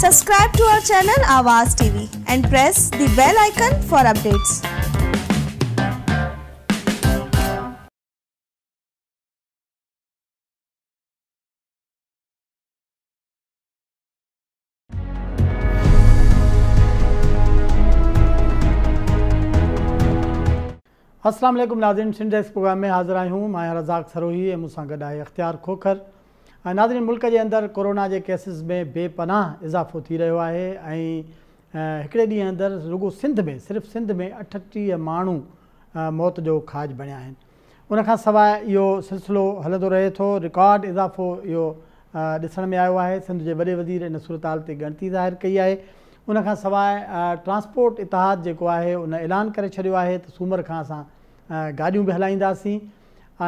Subscribe to our channel Awaz TV and press the bell icon for updates. अस्सलाम वालेकुम नाज़रीन सिंडेक्स programme में हाज़िर आहियूं मां आहियां रज़ाक सरोही ऐं मूंसां गॾु आहे अख़्तियार खोखर ۽ ناظرين ملڪ جي اندر ڪورونا جي ڪيسز ۾ بيپناهه اضافو ٿي رهيو آهي ۽ هڪڙي ڏينهن اندر رڳو سنڌ ۾ صرف سنڌ ۾ اٺٽيهه ماڻهو موت جو کاج بڻيا آهن. ان کان سواءِ اهو سلسلو هلندو رهي ٿو. رڪارڊ اضافو اهو ڏسڻ ۾ آيو آهي. سنڌ جي وڏي وزير ان سورت حال تي ڳڻتي ظاهر ڪئي آهي. ان کان سواءِ ا، ٽرانسپورٽ اتحاد جيڪو آهي ان اعلان ڪري ڇڏيو آهي ته سومر کان اسان گاڏيون به هلائينداسين.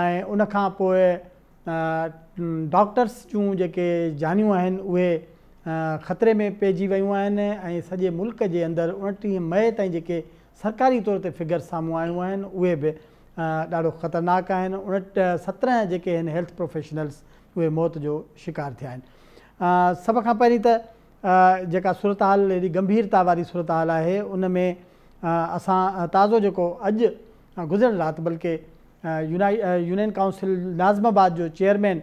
۽ ان کان پوءِ डॉक्टर्स जूं जेके जानियूं आहिनि ख़तरे में पइजी वियूं आहिनि ऐं सॼे मुल्क जे अंदरि उणटीह मई ताईं जेके सरकारी तौर ते फिगर साम्हूं आयूं आहिनि, उहे बि ॾाढो ख़तरनाक आहिनि। उणट, सत्रहं जेके हेल्थ प्रोफेशनल्स, उहे मौत जो शिकार थिया आहिनि। सभ खां पहिरीं त जेका सूरत हाल एॾी गंभीरता वारी सूरत हाल आहे, उन में असां, ताज़ो जेको अॼु गुज़िरियल राति, बल्कि यूनाइ यूनियन काउंसिल नाज़माबाद जो चेयरमैन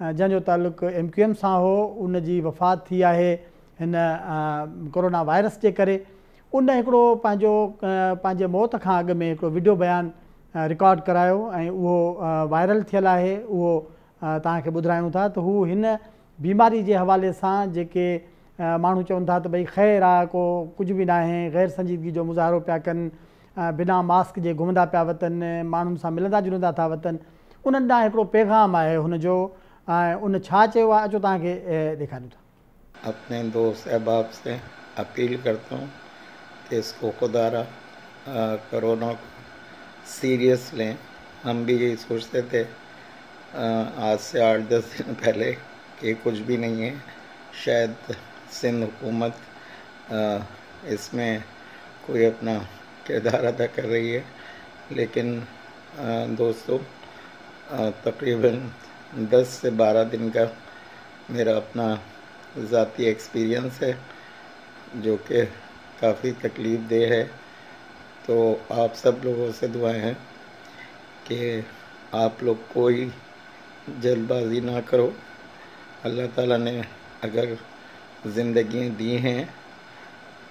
جنهن جو تالق ايم ڪيو ايم سان هو ان جي وفات ٿي آهي هن ڪورونا وائرس جي ڪري. ان هڪڙو پنهنجو پنهنجي موت کان اڳ ۾ هڪڙو وڊيو بيان ا، رڪارڊ ڪرايو ۽ اهو وائرل ٿيل آهي. اهو توهان کي ٻڌايون ٿا ته هو هن بيماري جي حوالي سان جيڪي ماڻهو چون ٿا ته ڀئي خير آهي ڪو ڪجهه به نه آهي غير سنجيدگي جو مظاهرو پيا ڪن بنا ماسڪ جي گهمندا پيا وتن ماڻهن سان ملندا جلندا ٿا وتن. انهن ڏانهن هڪڙو پيگام آهي هن جو उन छा चयो आहे, अचो तव्हांखे अपने दोस्त अहबाब से अपील करता हूँ कि इसको खुदारा कोरोना को सीरियस लें। हम भी यही सोचते थे आज से आठ, दस दिन पहले कि कुछ भी नहीं है। शायद सिंध हुकूमत इसमें कोई अपना किरदार अदा कर रही है। लेकिन दोस्तों तकरीबन 10 से 12 दिन का मेरा अपना ज़ाती एक्सपीरियंस है, जो कि काफ़ी तकलीफ़ दे है। तो आप सब लोगों से दुआएँ हैं कि आप लोग कोई जल्दबाजी ना करो। अल्लाह ताला ने अगर ज़िंदगी दी हैं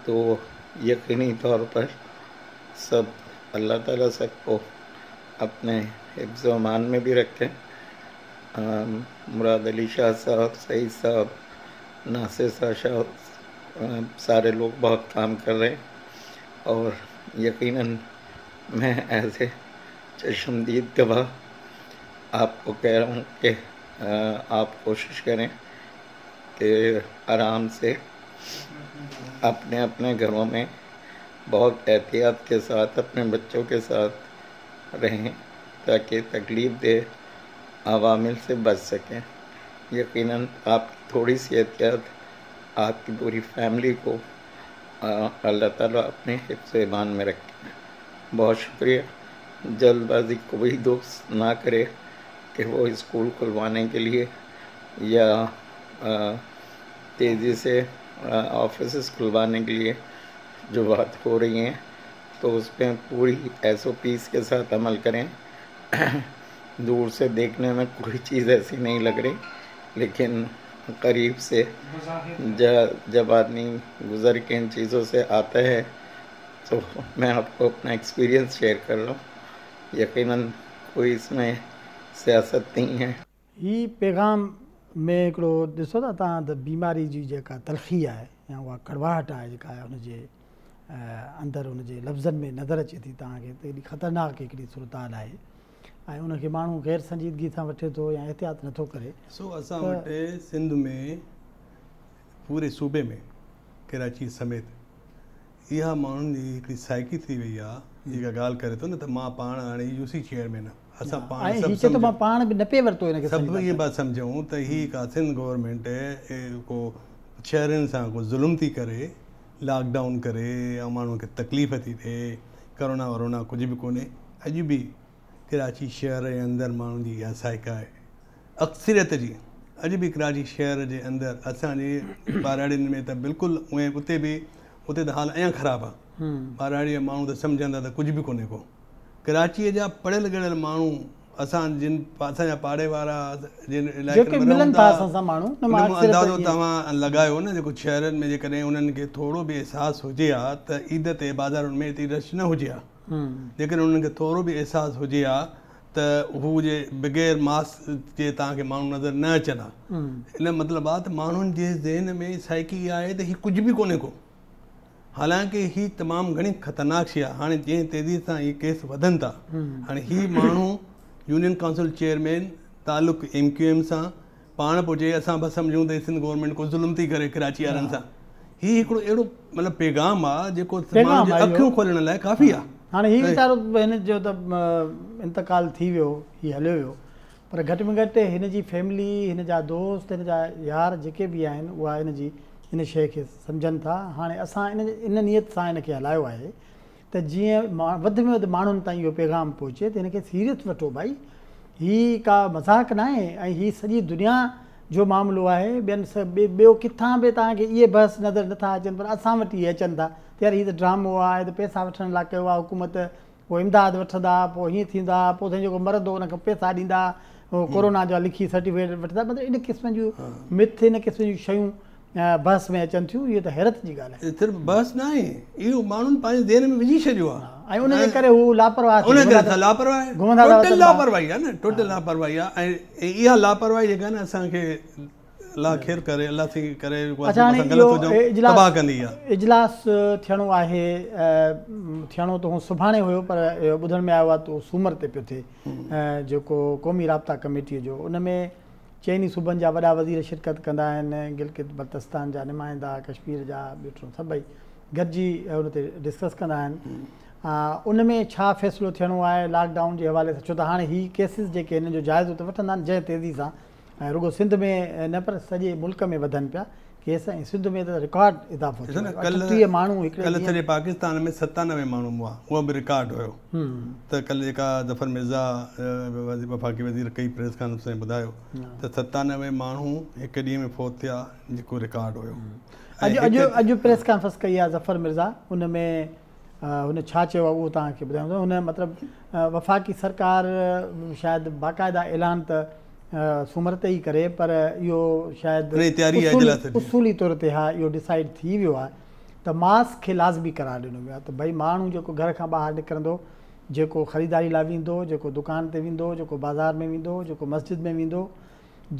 तो यकीनी तौर पर सब अल्लाह ताला सबको अपने हिफ्ज़ व अमान में भी रखें। मुराद अली शाह साहब सईद साहब नासिर शाह अ, सारे लोग बहुत काम कर रहे हैं और यकीनन मैं एज ए चशमदीद गवाह आपको कह रहा हूँ कि आप कोशिश करें कि आराम से अपने अपने घरों में बहुत एहतियात के साथ अपने बच्चों के साथ रहें ताकि तकलीफ़ दे अवामिल से बच सकें। यकीनन आपकी थोड़ी सी एहतियात, आपकी पूरी फैमिली को अल्लाह ताला अपने हिफ्ज़ ईमान में रखें। बहुत शुक्रिया। जल्दबाजी कोई दोस्त ना करे कि वो स्कूल खुलवाने के लिए या तेज़ी से ऑफ़िस खुलवाने के लिए जो बात हो रही हैं तो उस पर पूरी एस ओ पीस के साथ अमल करें। दूर से देखने में कोई चीज़ ऐसी नहीं लग रही, लेकिन करीब से जब आदमी गुज़र के इन चीज़ों से आता है तो मैं आपको अपना एक्सपीरियंस शेयर कर रहा हूँ यकीनन कोई इसमें सियासत नहीं है। ये पैगाम में त बीमारी जी जेका तलख़ी आहे या उहा कड़वाहट आहे जेका आहे अंदरि हुनजे लफ़्ज़नि में नज़र अचे थी तव्हांखे ख़तरनाक हिकिड़ी सूरत हाल आहे। ऐं उनखे माण्हू गैर संजीदगी सां वठे थो या एहतियात नथो करे। सो असां वटि सिंध में पूरे सूबे में कराची समेत इहा माण्हुनि जी हिकिड़ी साइकी थी वई आहे जेका ॻाल्हि करे थो न त माँ पाण हाणे यू सी चेयरमैन असां पाण सभु हीअ माँ पाण बि न पे वरितो हिनखे सभु इहे बात सम्झूं त ही का सिंध गवर्नमेंट को शहरनि सां को ज़ुल्म थी करे लॉकडाउन करे माण्हुनि खे तकलीफ़ थी थिए करोना वरोना कुझु बि कोन्हे अॼु बि ڪراچي شهر جي اندر ماڻهن جي اها سائڪا آهي. اڪثريت جي اڄ به ڪراچي شهر جي اندر اسان جي ٻاراڙين ۾ ته بلڪل اهي اتي به اتي ته حال اڃا خراب آهي. ٻاراڙيءَ جا ماڻهو ته سمجهندا ته ڪجهه به ڪونهي ڪو. ڪراچيءَ جا پڙهيل ڳڙهيل ماڻهو اسان جن اسان جا پاڙي وارا جن علائقن ۾ رهون ٿا اندازو توهان لڳايو نه جيڪو شهرن ۾ جيڪڏهن انهن کي ٿورو به احساس هجي ها ته عيد تي بازارن ۾ ايتري رش نه هجي ها جيڪڏهن انهن کي ٿورو به احساس هجي ها ته هو جي بغير ماسڪ جي توهان کي ماڻهو نظر نه اچن ها ان مطلب آهي ته ماڻهن جي ذهن ۾ سائڪي آهي ته هيءُ ڪجهه به ڪونهي ڪو. حالانڪه هيءُ تمام گهڻي خطرناڪ شيءِ آهي هاڻي جيئن تيزي سان اهي ڪيس وڌن ٿا هاڻي هيءُ ماڻهو يونين ڪائنسل چيئرمين تعلق ايم ڪيو ايم سان پاڻ پوءِ چئي اسان بس سمجهون ته سنڌ گورنمينٽ ڪو ظلم ٿي ڪري ڪراچي وارن سان. هيءُ هڪڙو اهڙو مطلب پيگام آهي جيڪو اهو. اکيون کولڻ لاءِ ڪافي آهي هاڻي هيءُ ويچارو هن جو ته انتڪال ٿي ويو هيءُ هليو ويو. پر گهٽ ۾ گهٽ هن جي فيملي هن جا دوست هن جا يار جيڪي به آهن اها هن جي هن شيءِ کي سمجهن ٿا. هاڻي اسان ان ان نيت سان هن کي هلايو آهي ته جيئن مان وڌ ۾ وڌ ماڻهن تائين اهو پيگام پهچي ته هن کي سيريس وٺو ڀائي. هيءَ ڪا مذاق نه آهي ۽ هيءَ سڄي دنيا جو معاملو آهي ٻين سڀ ٻيو ڪٿان به توهان کي اهي بس نظر نٿا اچن پر اسان وٽ اهي اچن ٿا ته يار هيءَ ته ڊرامو آهي ته پئسا وٺڻ لاءِ ڪيو آهي حڪومت پوءِ امداد وٺندا پوءِ هيئن ٿيندا پوءِ جيڪو مرندو هن کي پئسا ڏيندا ڪورونا جا لکي سرٽيفڪيٽ وٺندا مطلب ان قسم جون مٿ ان قسم جون شيون بس ۾ اچن ٿيون اهو ته حيرت جي ڳالهه آهي. صرف بس نه آهي اهو ماڻهن پنهنجي ذهن ۾ وجهي ڇڏيو آهي. ۽ ان جي ڪري هو لاپرواهه ان ڪري لاپرواهي ٽوٽل لاپرواهي آهي نه ٽوٽل لاپرواهي آهي. ۽ اها لاپرواهي جيڪا آهي نه اسان کي الله خير ڪري الله ٿي ڪري اڇا هاڻي تباهه ڪندي آهي. اجلاس ٿيڻو آهي ٿيڻو ته هو سڀاڻي هيو پر ٻڌڻ ۾ آيو آهي ته اهو سومر تي پيو ٿئي. جيڪو قومي رابطا ڪميٽيءَ جو ان ۾ چئني صوبن جا وڏا وزير شرڪت ڪندا آهن گلگت بلتستان جا نمائندا ڪشمير جا ٻيو سڀئي گڏجي هن تي ڊسڪس ڪندا آهن. ان ۾ ڇا فيصلو ٿيڻو آهي؟ لاڪ ڊائون جي حوالي سان ڇو ته هاڻي هيءَ ڪيسز جيڪي هن جو جائزو ته وٺندا آهن جنهن تيزي سان. ۽ رڳو سنڌ ۾ نه پر سڄي ملڪ ۾ وڌن پيا ڪيس ۽ سنڌ ۾ ته رڪارڊ اضافو ڏسو نه ٿيو ڪلهه اٺٽيهه ماڻهو هڪڙي ڪلهه ڏينهن- سڄي پاڪستان ۾ ستانوي ماڻهو هئا اهو به رڪارڊ هيو. همم، ته ڪلهه جيڪا ظفر مرزا ا، وزي- وفاقي وزير ڪئي پريس ڪانفرنس ۾ ٻڌايو ته ستانوي ماڻهو هڪ ڏينهن ۾ فوت ٿيا جيڪو رڪارڊ هيو. ۽ اڄ اڄ هڪ- اڄ پريس ڪانفرنس ڪئي آهي ظفر مرزا ان ۾ هن ڇا چيو آهي اهو توهان کي ٻڌائيندو هن مطلب وفاقي سرڪار شايد باقاعده اعلان ته अ, सूमर ते ई करे पर इहो शायदि तयारी उसूली- जी। तौर ते हा इहो डिसाइड थी वियो आहे त मास्क खे लाज़मी करार ॾिनो वियो आहे त भई माण्हू जेको घर खां ॿाहिरि निकिरंदो जेको ख़रीदारी लाइ वेंदो जेको दुकान ते वेंदो जेको बाज़ार में वेंदो जेको मस्जिद में वेंदो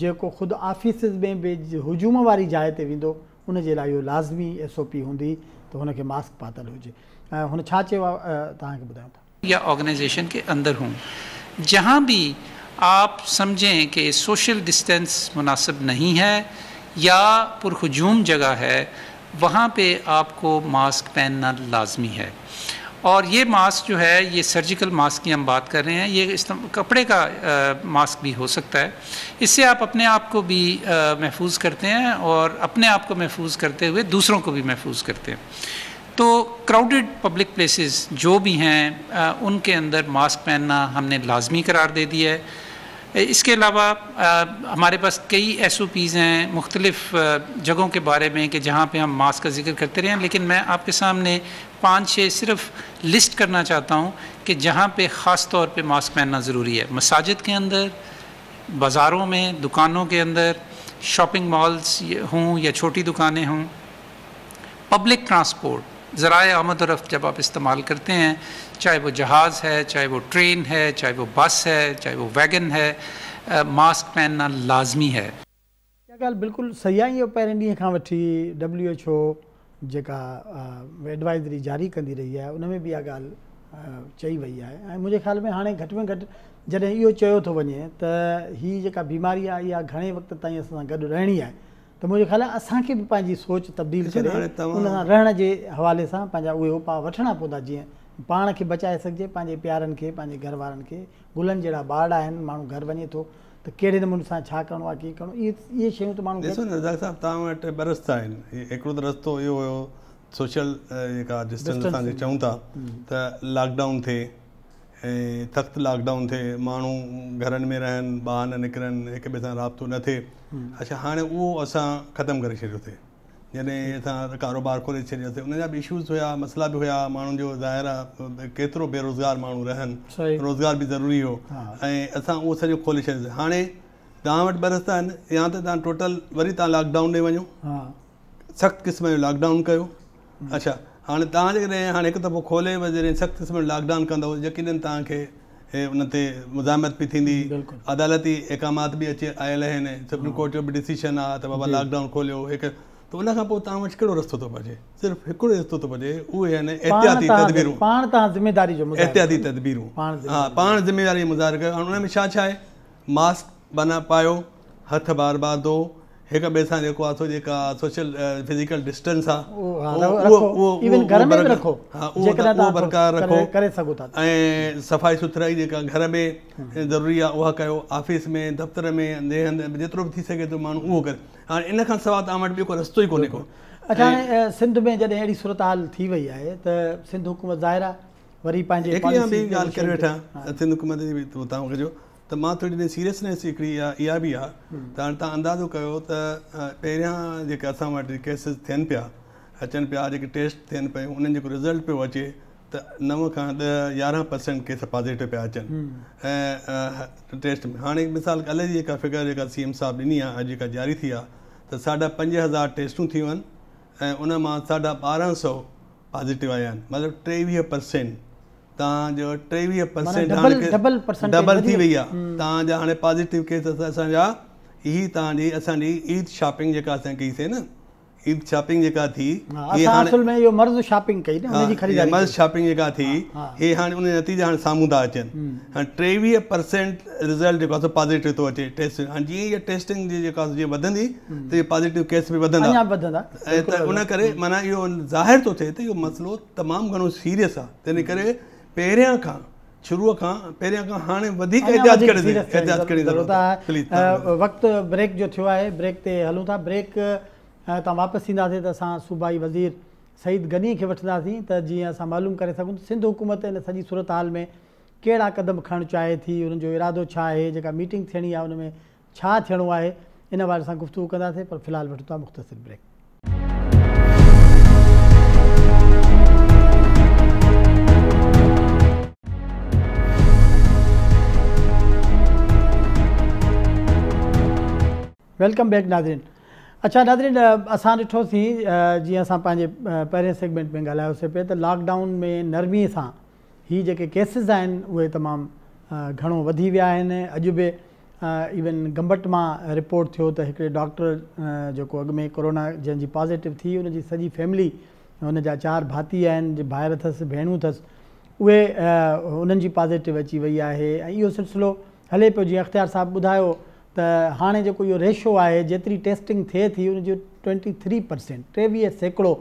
जेको ख़ुदि ऑफिसिस में बि ज- हुजूम वारी जाइ ते वेंदो उन लाइ इहो लाज़मी एस ओ पी हूंदी त हुनखे मास्क पातल हुजे। ऐं हुन छा चयो आहे तव्हांखे ॿुधायूं था? या ऑर्गेनाइजेशन के अंदर हूँ। जहाँ भी आप समझें कि सोशल डिस्टेंस मुनासिब नहीं है या पुरहजूम जगह है वहाँ पे आपको मास्क पहनना लाजमी है। और ये मास्क जो है ये सर्जिकल मास्क की हम बात कर रहे हैं ये कपड़े का अ, मास्क भी हो सकता है। इससे आप अपने आप को भी महफूज करते हैं और अपने आप को महफूज करते हुए दूसरों को भी महफूज करते हैं। तो क्राउडेड पब्लिक प्लेसेस जो भी हैं उनके अंदर मास्क पहनना हमने लाजमी करार दे दिया है। इसके अलावा हमारे पास कई एस ओ पीज़ हैं, मुख्तलिफ़ जगहों के बारे में कि जहाँ पे हम मास्क का ज़िक्र करते रहें लेकिन मैं आपके सामने पाँच छः सिर्फ़ लिस्ट करना चाहता हूँ कि जहाँ पे ख़ास तौर पे मास्क पहनना ज़रूरी है। मसाजिद के अंदर, बाज़ारों में, दुकानों के अंदर, शॉपिंग मॉल्स हों या छोटी दुकानें हों, पब्लिक ट्रांसपोर्ट استعمال ڪرتي هين چاهي وو جهاز هي چاهي وو ٽرين هي چاهي وو بس هي چاهي وو ويگن هي ا، ماسڪ پهننا لاجمي هي. اها ڳالهه بلڪل صحيح آهي اهو پهرين ڏينهن کان وٺي ڊبليو ايڇ او جيڪا ايڊوائزري جاري ڪندي رهي آهي ان ۾ به اها ڳالهه ا، چئي وئي آهي. ۽ منهنجي خيال ۾ هاڻي گهٽ ۾ گهٽ جڏهن اهو چيو ٿو وڃي ته هيءَ جيڪا بيماري آهي اها گهڻي وقت تائين اسان سان گڏ رهڻي آهي ته منهنجي خيال آهي اسان کي به پنهنجي سوچ تبديل ڪري ان سان رهڻ جي حوالي سان پنهنجا اهي اپاءُ وٺڻا پوندا. جيئن پاڻ کي بچائي سگهجي پنهنجي پيارن کي پنهنجي گهر وارن کي. گلن جهڙا ٻار آهن ماڻهو گهر وڃي ٿو ته ڪهڙي نموني سان ڇا ڪرڻو آهي ڪيئن ڪرڻو اهي اهي شيون ته ماڻهو ڏسو نه رزاڪ صاحب توهان وٽ ٻه رستا آهن هڪڙو ته رستو اهو هيو سوشل جيڪا ڊسٽنس Distance. اسان کي چئون ٿا ته لاڪ ڊائون ٿئي ۽ سخت لاڪ ڊائون ٿئي ماڻهو گهرن ۾ رهن ٻاهر نه نڪرن هڪ ٻئي سان رابطو نه ٿئي. اڇا هاڻي اهو اسان ختم ڪري ڇڏيوسين جڏهن اسان ڪاروبار کولي ڇڏيوسين ان جا به اشوز هئا مسئلا به هئا ماڻهن جو ظاهر آهي ڪيترو بيروزگار ماڻهو رهن. روزگار به ضروري هو. ۽ اسان اهو سڄو کولي ڇڏيوسين هاڻي توهان وٽ ٻه رستا آهن يا ته توهان ٽوٽل وري توهان لاڪ ڊائون ڏي وڃو. سخت قسم جو لاڪ ڊائون ڪيو. اڇا هاڻي توهان جيڪڏهن هاڻي هڪ دفعو کولي جڏهن سخت قسم جو لاڪ ڊائون ڪندؤ يڪينن توهان کي هي ان تي مزامت به ٿيندي. عدالتي اڪامات به اچي آيل آهن سپريم ڪورٽ جو به ڊسيشن آهي ته بابا لاڪ ڊائون کوليو هڪ ته ان کان پوءِ توهان وٽ ڪهڙو رستو ٿو صرف هڪڙو رستو ٿو بچي اهي آهن احتياطي تدبيرون. پاڻ توهان ذميداري جو احتياطي تدبيرون. ها پاڻ ذميداري مزاهر ڪيو. ۽ ان ۾ ڇا ڇا آهي؟ ماسڪ بنا پايو هٿ بار بار ڌو هڪ ٻئي سان جيڪو آهي سو جيڪا سوشل فزيڪل ڊسٽنس آهي اهو برقرار- رکو. ڪري- سگهو ٿا. ۽ صفائي سٿرائي جيڪا گهر ۾ ضروري آهي اها ڪيو آفيس ۾ دفتر ۾ ڏي هنڌ جيترو به ٿي سگهي ٿو ماڻهو اهو ڪري. هاڻي ان کان سواءِ توهان وٽ ٻيو ڪو رستو ئي ڪونهي ڪو. اڇا هاڻي سنڌ ۾ جڏهن اهڙي سورت حال ٿي وئي آهي ته سنڌ حڪومت ظاهر آهي وري پنهنجي ڳالهه ڪري ويٺا. سنڌ حڪومت جي به توهان ڪجو ته مان ٿوري دير سيريسنيس هڪڙي اها اها به آهي. ته هاڻي توهان اندازو ڪيو ته پهريان جيڪي اسان وٽ ڪيسز ٿين پيا اچن پيا جيڪي ٽيسٽ ٿين پيون انهن جيڪو رزلٽ پيو اچي ته نو کان ڏهه يارهن پرسينٽ ڪيس پازيٽو پيا اچن. ۽ ٽيسٽ ۾. هاڻي مثال ڪلهه جي جيڪا فگر جيڪا سي ايم صاحب ڏني آهي اڄ جيڪا جاري ٿي آهي ته ساڍا پنج هزار ٽيسٽون ٿيون آهن ۽ ان مان ساڍا ٻارهن سؤ پازيٽو آيا آهن. مطلب ٽيويهه پرسينٽ توهان جو ٽيويهه percent double- double percentage double وڌي ٿي وئي وئي. آهي. توهان جا هاڻي پازيٽو ڪيس اسان جا هي توهان جي اسان جي عيد شاپنگ جيڪا اسان ڪئيسين نه عيد شاپنگ جيڪا ٿي ها، هي اسان هاڻي اصل ۾ اهو مرض شاپنگ ڪئي نه هن جي خريداري مرض ڪئي. شاپنگ جيڪا ٿي ها. هي. هاڻي ان نتيجا هاڻي سامهون ٿا اچن. هاڻي ٽيويهه پرسينٽ رزلٽ جيڪو آهي پازيٽو ٿو اچي ٽيسٽ هاڻي جيئن اها ٽيسٽنگ جي جيڪا جيئن وڌندي ته اهي پازيٽو ڪيس به وڌندا. اڃا وڌندا. ۽ ته ان ڪري معنيٰ اهو ظاهر ٿو ٿئي ته اهو مسئلو تمام گهڻو سيريس آهي. تنهن ڪري پهريان کان شروع کان پهريان کان هاڻي وڌيڪ احتياط ڪري احتياط ضرورت آهي وقت بريڪ جو ٿيو آهي بريڪ تي هلون ٿا. بريڪ توهان واپس اينداسين ته اسان صوبائي وزير سعيد گني کي وٺنداسين ته جيئن اسان معلوم ڪري سگهون سنڌ حڪومت ان سڄي سورت حال ۾ ڪهڙا قدم کڻڻ چاهي ٿي انهن جو ارادو ڇا آهي جيڪا ميٽنگ ٿيڻي آهي ان ۾ ڇا ٿيڻو آهي ان باري سان گفتگو ڪنداسين پر في الحال وٺون ٿا مختصر بريڪ ويلڪم بيڪ ناظرين اڇا ناظرين ا، اسان ڏٺوسين جيئن اسان پنهنجي پهرين سيگمينٽ ۾ ڳالهايوسين پئي ته لاڪ ڊائون ۾ نرميءَ سان هي جيڪي ڪيسز آهن اهي تمام گهڻو وڌي ويا آهن اڄ به ايون گمبٽ مان رپورٽ ٿيو ته هڪڙي ڊاڪٽر جيڪو اڳ ۾ ڪورونا جنهن جي پازيٽو ٿي ان جي سڄي فيملي هن جا چار ڀاتي آهن جي ڀائر اٿس ڀيڻون اٿس اهي انهن جي پازيٽو اچي وئي آهي ۽ اهو سلسلو هلي پيو جيئن اختيار صاحب ٻڌايو त हाणे जेको रेशो आहे, जेतिरी टेस्टिंग थिए थी उनजो ट्वेंटी थ्री परसेंट, टेवीह सैकड़ो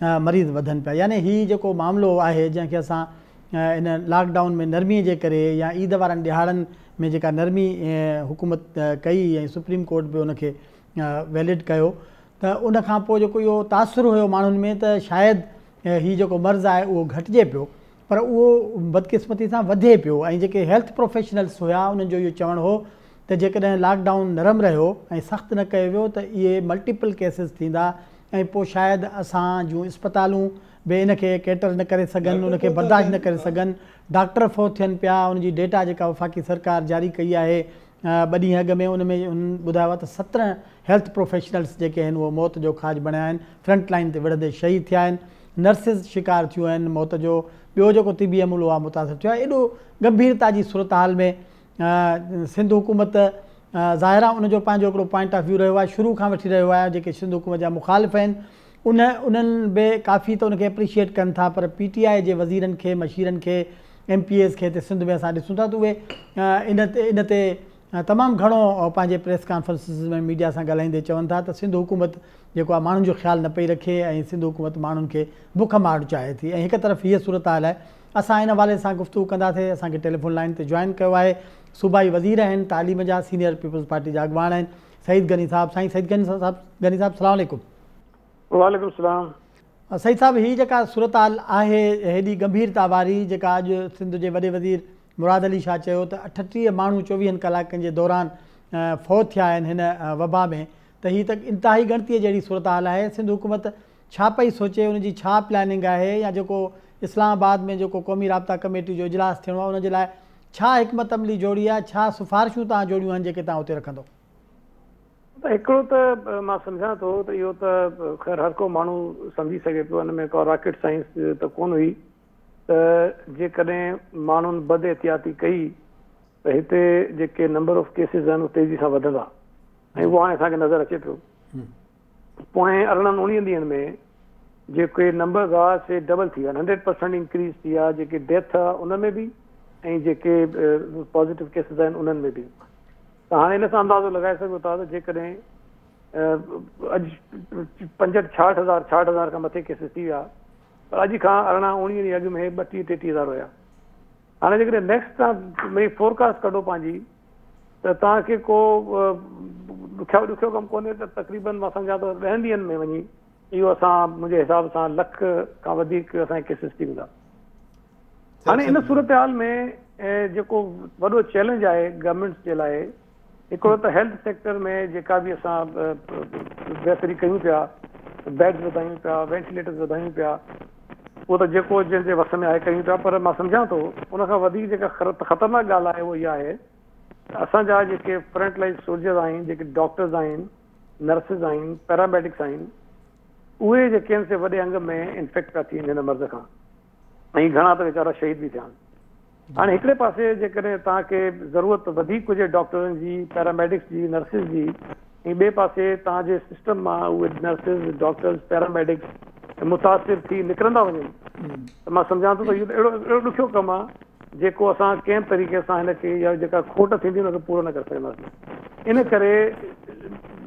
मरीज़ वधनि पिया। यानी हीउ जेको मामिलो आहे, जंहिंखे असां इन लॉकडाउन में नरमीअ जे करे या ईद वारनि ॾिहाड़नि में जेका नरमी हुकूमत कई सुप्रीम कोर्ट बि उनखे वैलिड कयो। त उन खां पोइ जेको इहो तासुरु में, त शायदि हीउ जेको मर्ज़ु आहे, उहो घटिजे पियो। पर उहो बदकिस्मती सां वधे पियो। ऐं जेके हेल्थ प्रोफेशनल्स हुया, उन्हनि जो हो ته جيڪڏهن لاڪ ڊائون نرم رهيو ۽ سخت نه ڪيو ويو ته اهي ملٽيپل ڪيسز ٿيندا. ۽ پوءِ شايد اسان جون اسپتالون به ان کي ڪيٽر نه ڪري سگهن ان کي برداشت نه ڪري سگهن. ڊاڪٽر فو ٿين پيا ان جي ڊيٽا جيڪا وفاقي سرڪار جاري ڪئي آهي ٻه ڏينهن اڳ ۾ ان ۾ ان ٻڌايو آهي ته سترهن هيلٿ پروفيشنلس جيڪي آهن اهي موت جو کاج بڻيا آهن. فرنٽ لائن تي وڙهندي شهيد ٿيا آهن. نرسس شڪار ٿيون آهن موت جو. ٻيو جيڪو طبي عملو آهي متاثر ٿيو آهي. ايڏو گنڀيرتا جي سورت حال ۾ سنڌ حڪومت ظاهر ان جو پنهنجو هڪڙو پوائنٽ آف ويو رهيو آهي شروع کان وٺي رهيو آهي جيڪي سنڌ حڪومت جا مکالف آهن. ان انهن به ڪافي ته ان کي ايپرشئيٽ ڪن ٿا پر پي ٽي آئي جي وزيرن کي مشيرن کي ايم پي ايس کي هتي سنڌ ۾ اسان ڏسون ٿا ته اهي ا، ان تي تمام گهڻو پنهنجي پريس ڪانفرينسس ۾ ميڊيا سان ڳالهائيندي چون ٿا ته سنڌ حڪومت جيڪو آهي ماڻهن جو خيال نه پئي رکي ۽ سنڌ حڪومت ماڻهن کي بک مار چاهي ٿي. ۽ هڪ طرف هيءَ سورت حال آهي. اسان ان حوالي سان گفتگو ڪنداسين. اسان کي ٽيليفون لائن تي جوائن ڪيو آهي صوبائي وزير آهن تعليم جا سينيئر پيپلس پارٽي جا اڳواڻ آهن. سعيد گني صاحب سائين سعيد گني صاحب گني صاحب سلام واليڪم سلام. سعيد صاحب هيءَ جيڪا سورت حال آهي هيڏي گنڀيرتا واري جيڪا اڄ سنڌ جي وڏي وزير مراد علي ڇا چيو ته اٺٽيهه ماڻهو چوويهن ڪلاڪن جي دوران فوت ٿيا آهن هن وبا ۾. ته هيءَ ته انتهائي گڻتيءَ جهڙي سورت حال آهي. سنڌ حڪومت ڇا پئي سوچي ان جي ڇا پلاننگ آهي يا جيڪو اسلاماباد ۾ جيڪو قومي رابطا ڪميٽي جو اجلاس ٿيڻو آهي ان جي لاءِ ڇا حڪمت املي جوڙي آهي؟ ڇا سفارشون توهان جوڙيون آهن جيڪي توهان هتي رکندو ته هڪڙو ته مان سمجهان ٿو ته اهو ته خير هر ڪو ماڻهو سمجهي سگهي پيو هن ۾ ڪو راڪيٽ سائنس ته ڪونه هئي. ته جيڪڏهن ماڻهن بد احتياطي ڪئي ته هتي جيڪي نمبر آف ڪيسز آهن اهي تيزي سان وڌندا. ۽ اهو هاڻي اسان کي نظر اچي پيو. پوءِ ارڙهن اڻويهن ڏينهن ۾ جيڪي نمبرس آهي سي ڊبل ٿي ويا هنڊريڊ پرسينٽ انڪريز ٿي ويا جيڪي ڊيٿ آهي ان ۾ به ऐं जेके पॉज़िटिव केसिस आहिनि में बि त हाणे हिन सां अंदाज़ो लॻाए सघो था त जेकॾहिं अॼु पंजहठि हज़ार, छाहठि हज़ार खां मथे केसिस थी विया, पर अॼु खां अरिड़हं, उणिवीह ॾींहं में ॿटीह टेटीह हज़ार हुया। हाणे जेकॾहिं नेक्स्ट तव्हां भई फोरकास्ट कढो पंहिंजी, त तव्हांखे को ॾुखियो ॾुखियो कमु कोन्हे त तक़रीबन सम्झां थो ॾहनि में वञी, इहो असां मुंहिंजे हिसाब सां लख खां वधीक केसिस हाणे इन सूरत हाल में जेको वॾो चैलेंज आहे गवर्मेंट्स जे लाइ हिकिड़ो त हेल्थ सेक्टर में जेका बि असां बहितरी कयूं पिया बेड्स वधायूं पिया वेंटिलेटर्स वधायूं पिया उहो त जेको जंहिंजे वस में आहे कयूं पिया पर माँ सम्झां थो उन खां वधीक जेका ख़तरनाक ॻाल्हि आहे उहा इहा आहे असांजा जेके फ्रंट लाइन सोल्जर्स आहिनि जेके डॉक्टर्स आहिनि नर्सिस आहिनि पैरामेडिक्स आहिनि उहे जेके आहिनि से वॾे अंग में इन्फेक्ट पिया थी हिन मर्ज़ खां। ऐं घणा त वीचारा शहीद बि थिया। आहिनि हाणे हिकिड़े पासे जेकॾहिं तव्हांखे ज़रूरत वधीक हुजे डॉक्टरनि जी, पैरामेडिक्स जी, नर्सिस जी, ऐं ॿिए पासे तव्हांजे सिस्टम माँ उहे नर्सिस, डॉक्टर्स, पैरामेडिक्स मुतासिर थी निकिरंदा वञनि। त माँ सम्झां थो त इहो अहिड़ो अहिड़ो ॾुखियो कमु आहे जेको असां कंहिं तरीक़े सां हिनखे या जेका खोट थींदी हुनखे पूरो न करे सघंदासीं। इन करे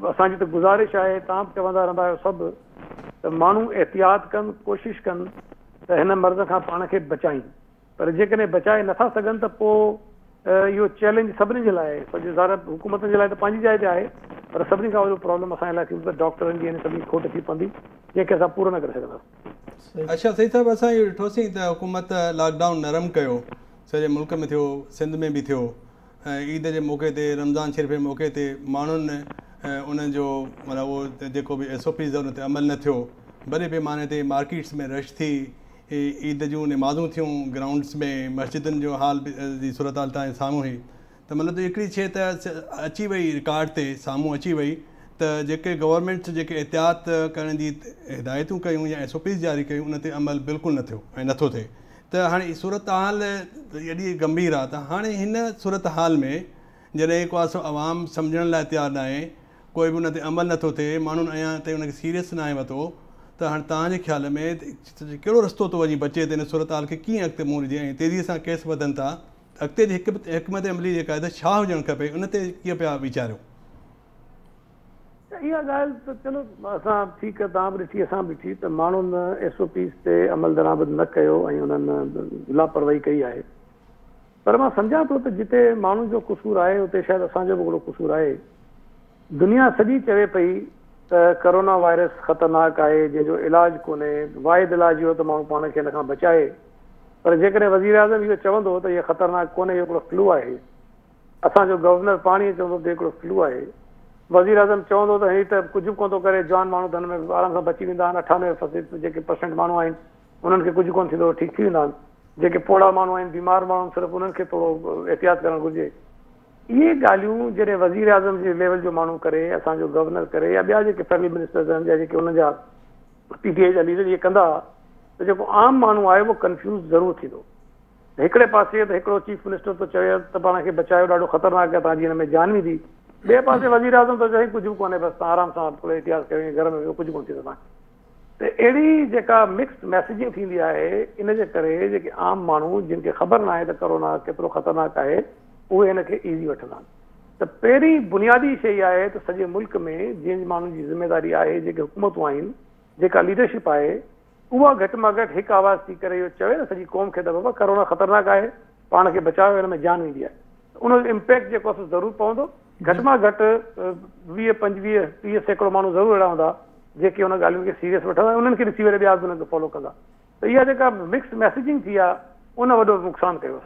असांजी त गुज़ारिश आहे, तव्हां बि चवंदा रहंदा आहियो सभु, त माण्हू एहतियात कनि, कोशिशि कनि ته هن مرض کان پاڻ کي بچائن پر جيڪڏهن بچائي نٿا سگهن ته پوءِ اهو چئلينج سڀني جي لاءِ حڪومت جي لاءِ ته پنهنجي جاءِ تي آهي. پر سڀني کان وڏو پرابلم اسان جي لاءِ ٿيندو ته ڊاڪٽرن جي سڀني کوٽ ٿي پوندي جنهن کي اسان پورو نه ڪري سگهنداسين. اڇا صحيح صاحب اسان اهو ڏٺوسين ته حڪومت لاڪ ڊائون نرم ڪيو. سڄي ملڪ ۾ ٿيو سنڌ ۾ به ٿيو. ۽ عيد جي موقعي تي رمضان شريف جي موقعي تي ماڻهن انهن جو مطلب اهو جيڪو به ايس او ان تي عمل نه ٿيو. وڏي پيماني تي مارڪيٽس ۾ رش ٿي عيد جون نمازون ٿيون گرائنڊس ۾ مسجدن جو حال جي سورت حال توهان جي سامهون هئي ته مطلب هڪڙي شيءِ ته اچي وئي رڪارڊ تي سامهون اچي وئي. ته جيڪي گورنمينٽ جيڪي احتياط ڪرڻ جي هدايتون ڪيون يا ايس او پيز جاري ڪيون ان تي عمل بلڪل نه ٿيو ۽ نٿو ٿئي. ته هاڻي سورت حال ايڏي گنڀير آهي ته هاڻي هن سورت حال ۾ جڏهن ڪو آهي سو آوام سمجهڻ لاءِ تيار نه آهي ڪوئي به ان تي عمل نٿو ٿئي ماڻهن اڃا تائين ان کي سيريس نه آهي ورتو त तव्हांजे ख़्याल में कहिड़ो रस्तो थो वञी बचे त हिन सूरत हाल खे कीअं अॻिते मोड़जे ऐं तेज़ीअ केस वधनि था? अॻिते हिकमत अमली जेका आहे त छा उन ते चलो, असां ठीकु आहे, तव्हां बि ॾिठी, असां एस ओ पीस ते अमल दरामद न कयो लापरवाही कई आहे। पर माँ सम्झां थो जिते माण्हुनि जो क़सूरु आहे, उते शायदि असांजो बि क़सूरु आहे। दुनिया सॼी चवे पई ته ڪورونا وائرس خطرناڪ آهي جنهن جو علاج ڪونهي وائد علاج اهو ته ماڻهو پاڻ کي هن کان بچائي. پر جيڪڏهن وزير اعظم اهو چوندو ته اهو خطرناڪ ڪونهي اهو هڪڙو فلو آهي. اسان جو گورنر پاڻي چوندو ته هڪڙو فلو آهي. وزير اعظم چوندو ته هيءَ ته ڪجهه ڪونه ٿو ڪري جوان ماڻهو ته هن ۾ آرام سان بچي ويندا آهن اٺانوي فيصد جيڪي پرسينٽ ماڻهو آهن انهن کي ڪجهه ڪونه ٿيندو ٺيڪ ٿي ويندا آهن. جيڪي پوڙا ماڻهو آهن بيمار ماڻهو صرف انهن کي ٿورو احتياط ڪرڻ گهرجي इहे ॻाल्हियूं जॾहिं वज़ीर आज़म जे लेवल जो माण्हू करे, असांजो गवर्नर करे, या ॿिया जेके फैमिली मिनिस्टर्स या जेके हुन जा पी टी लीडर इहे कंदा, त जेको आम माण्हू आहे, उहो कंफ्यूज़ ज़रूरु थींदो हिकिड़े पासे त चीफ मिनिस्टर थो चवे, त पाण खे बचायो, ॾाढो ख़तरनाक आहे तव्हांजी में जान बि थी। ॿिए पासे वज़ीर आज़म त चई कुझु बि कोन्हे, बसि तव्हां आराम सां एहतियात कयो घर में वियो कुझु कोन थींदो तव्हांखे त अहिड़ी जेका मिक्स मैसेजिंग थींदी आहे, इन आम माण्हू, जिन ख़बर न आहे त करोना केतिरो ख़तरनाक आहे उहे हिन खे ईज़ी वठंदा। आहिनि त बुनियादी शइ आहे, त सॼे मुल्क में जंहिं माण्हुनि जी ज़िमेदारी आहे, जेके हुकूमतूं आहिनि, जेका लीडरशिप आहे, उहा घटि में घटि हिकु आवाज़ थी करे चवे न सॼी क़ौम त बाबा करोना ख़तरनाक आहे, पाण खे बचायो हिन में जान वेंदी आहे। उन जो इम्पैक्ट जेको आहे ज़रूरु पवंदो। घटि में घटि वीह, पंजवीह, टीह सैकड़ो माण्हू ज़रूरु अहिड़ा हूंदा, जेके खे सीरियस वठंदा उन्हनि खे ॾिसी करे ॿिया बि फॉलो कंदा। त इहा जेका मिक्स मैसेजिंग थी आहे, उन वॾो नुक़सानु कयो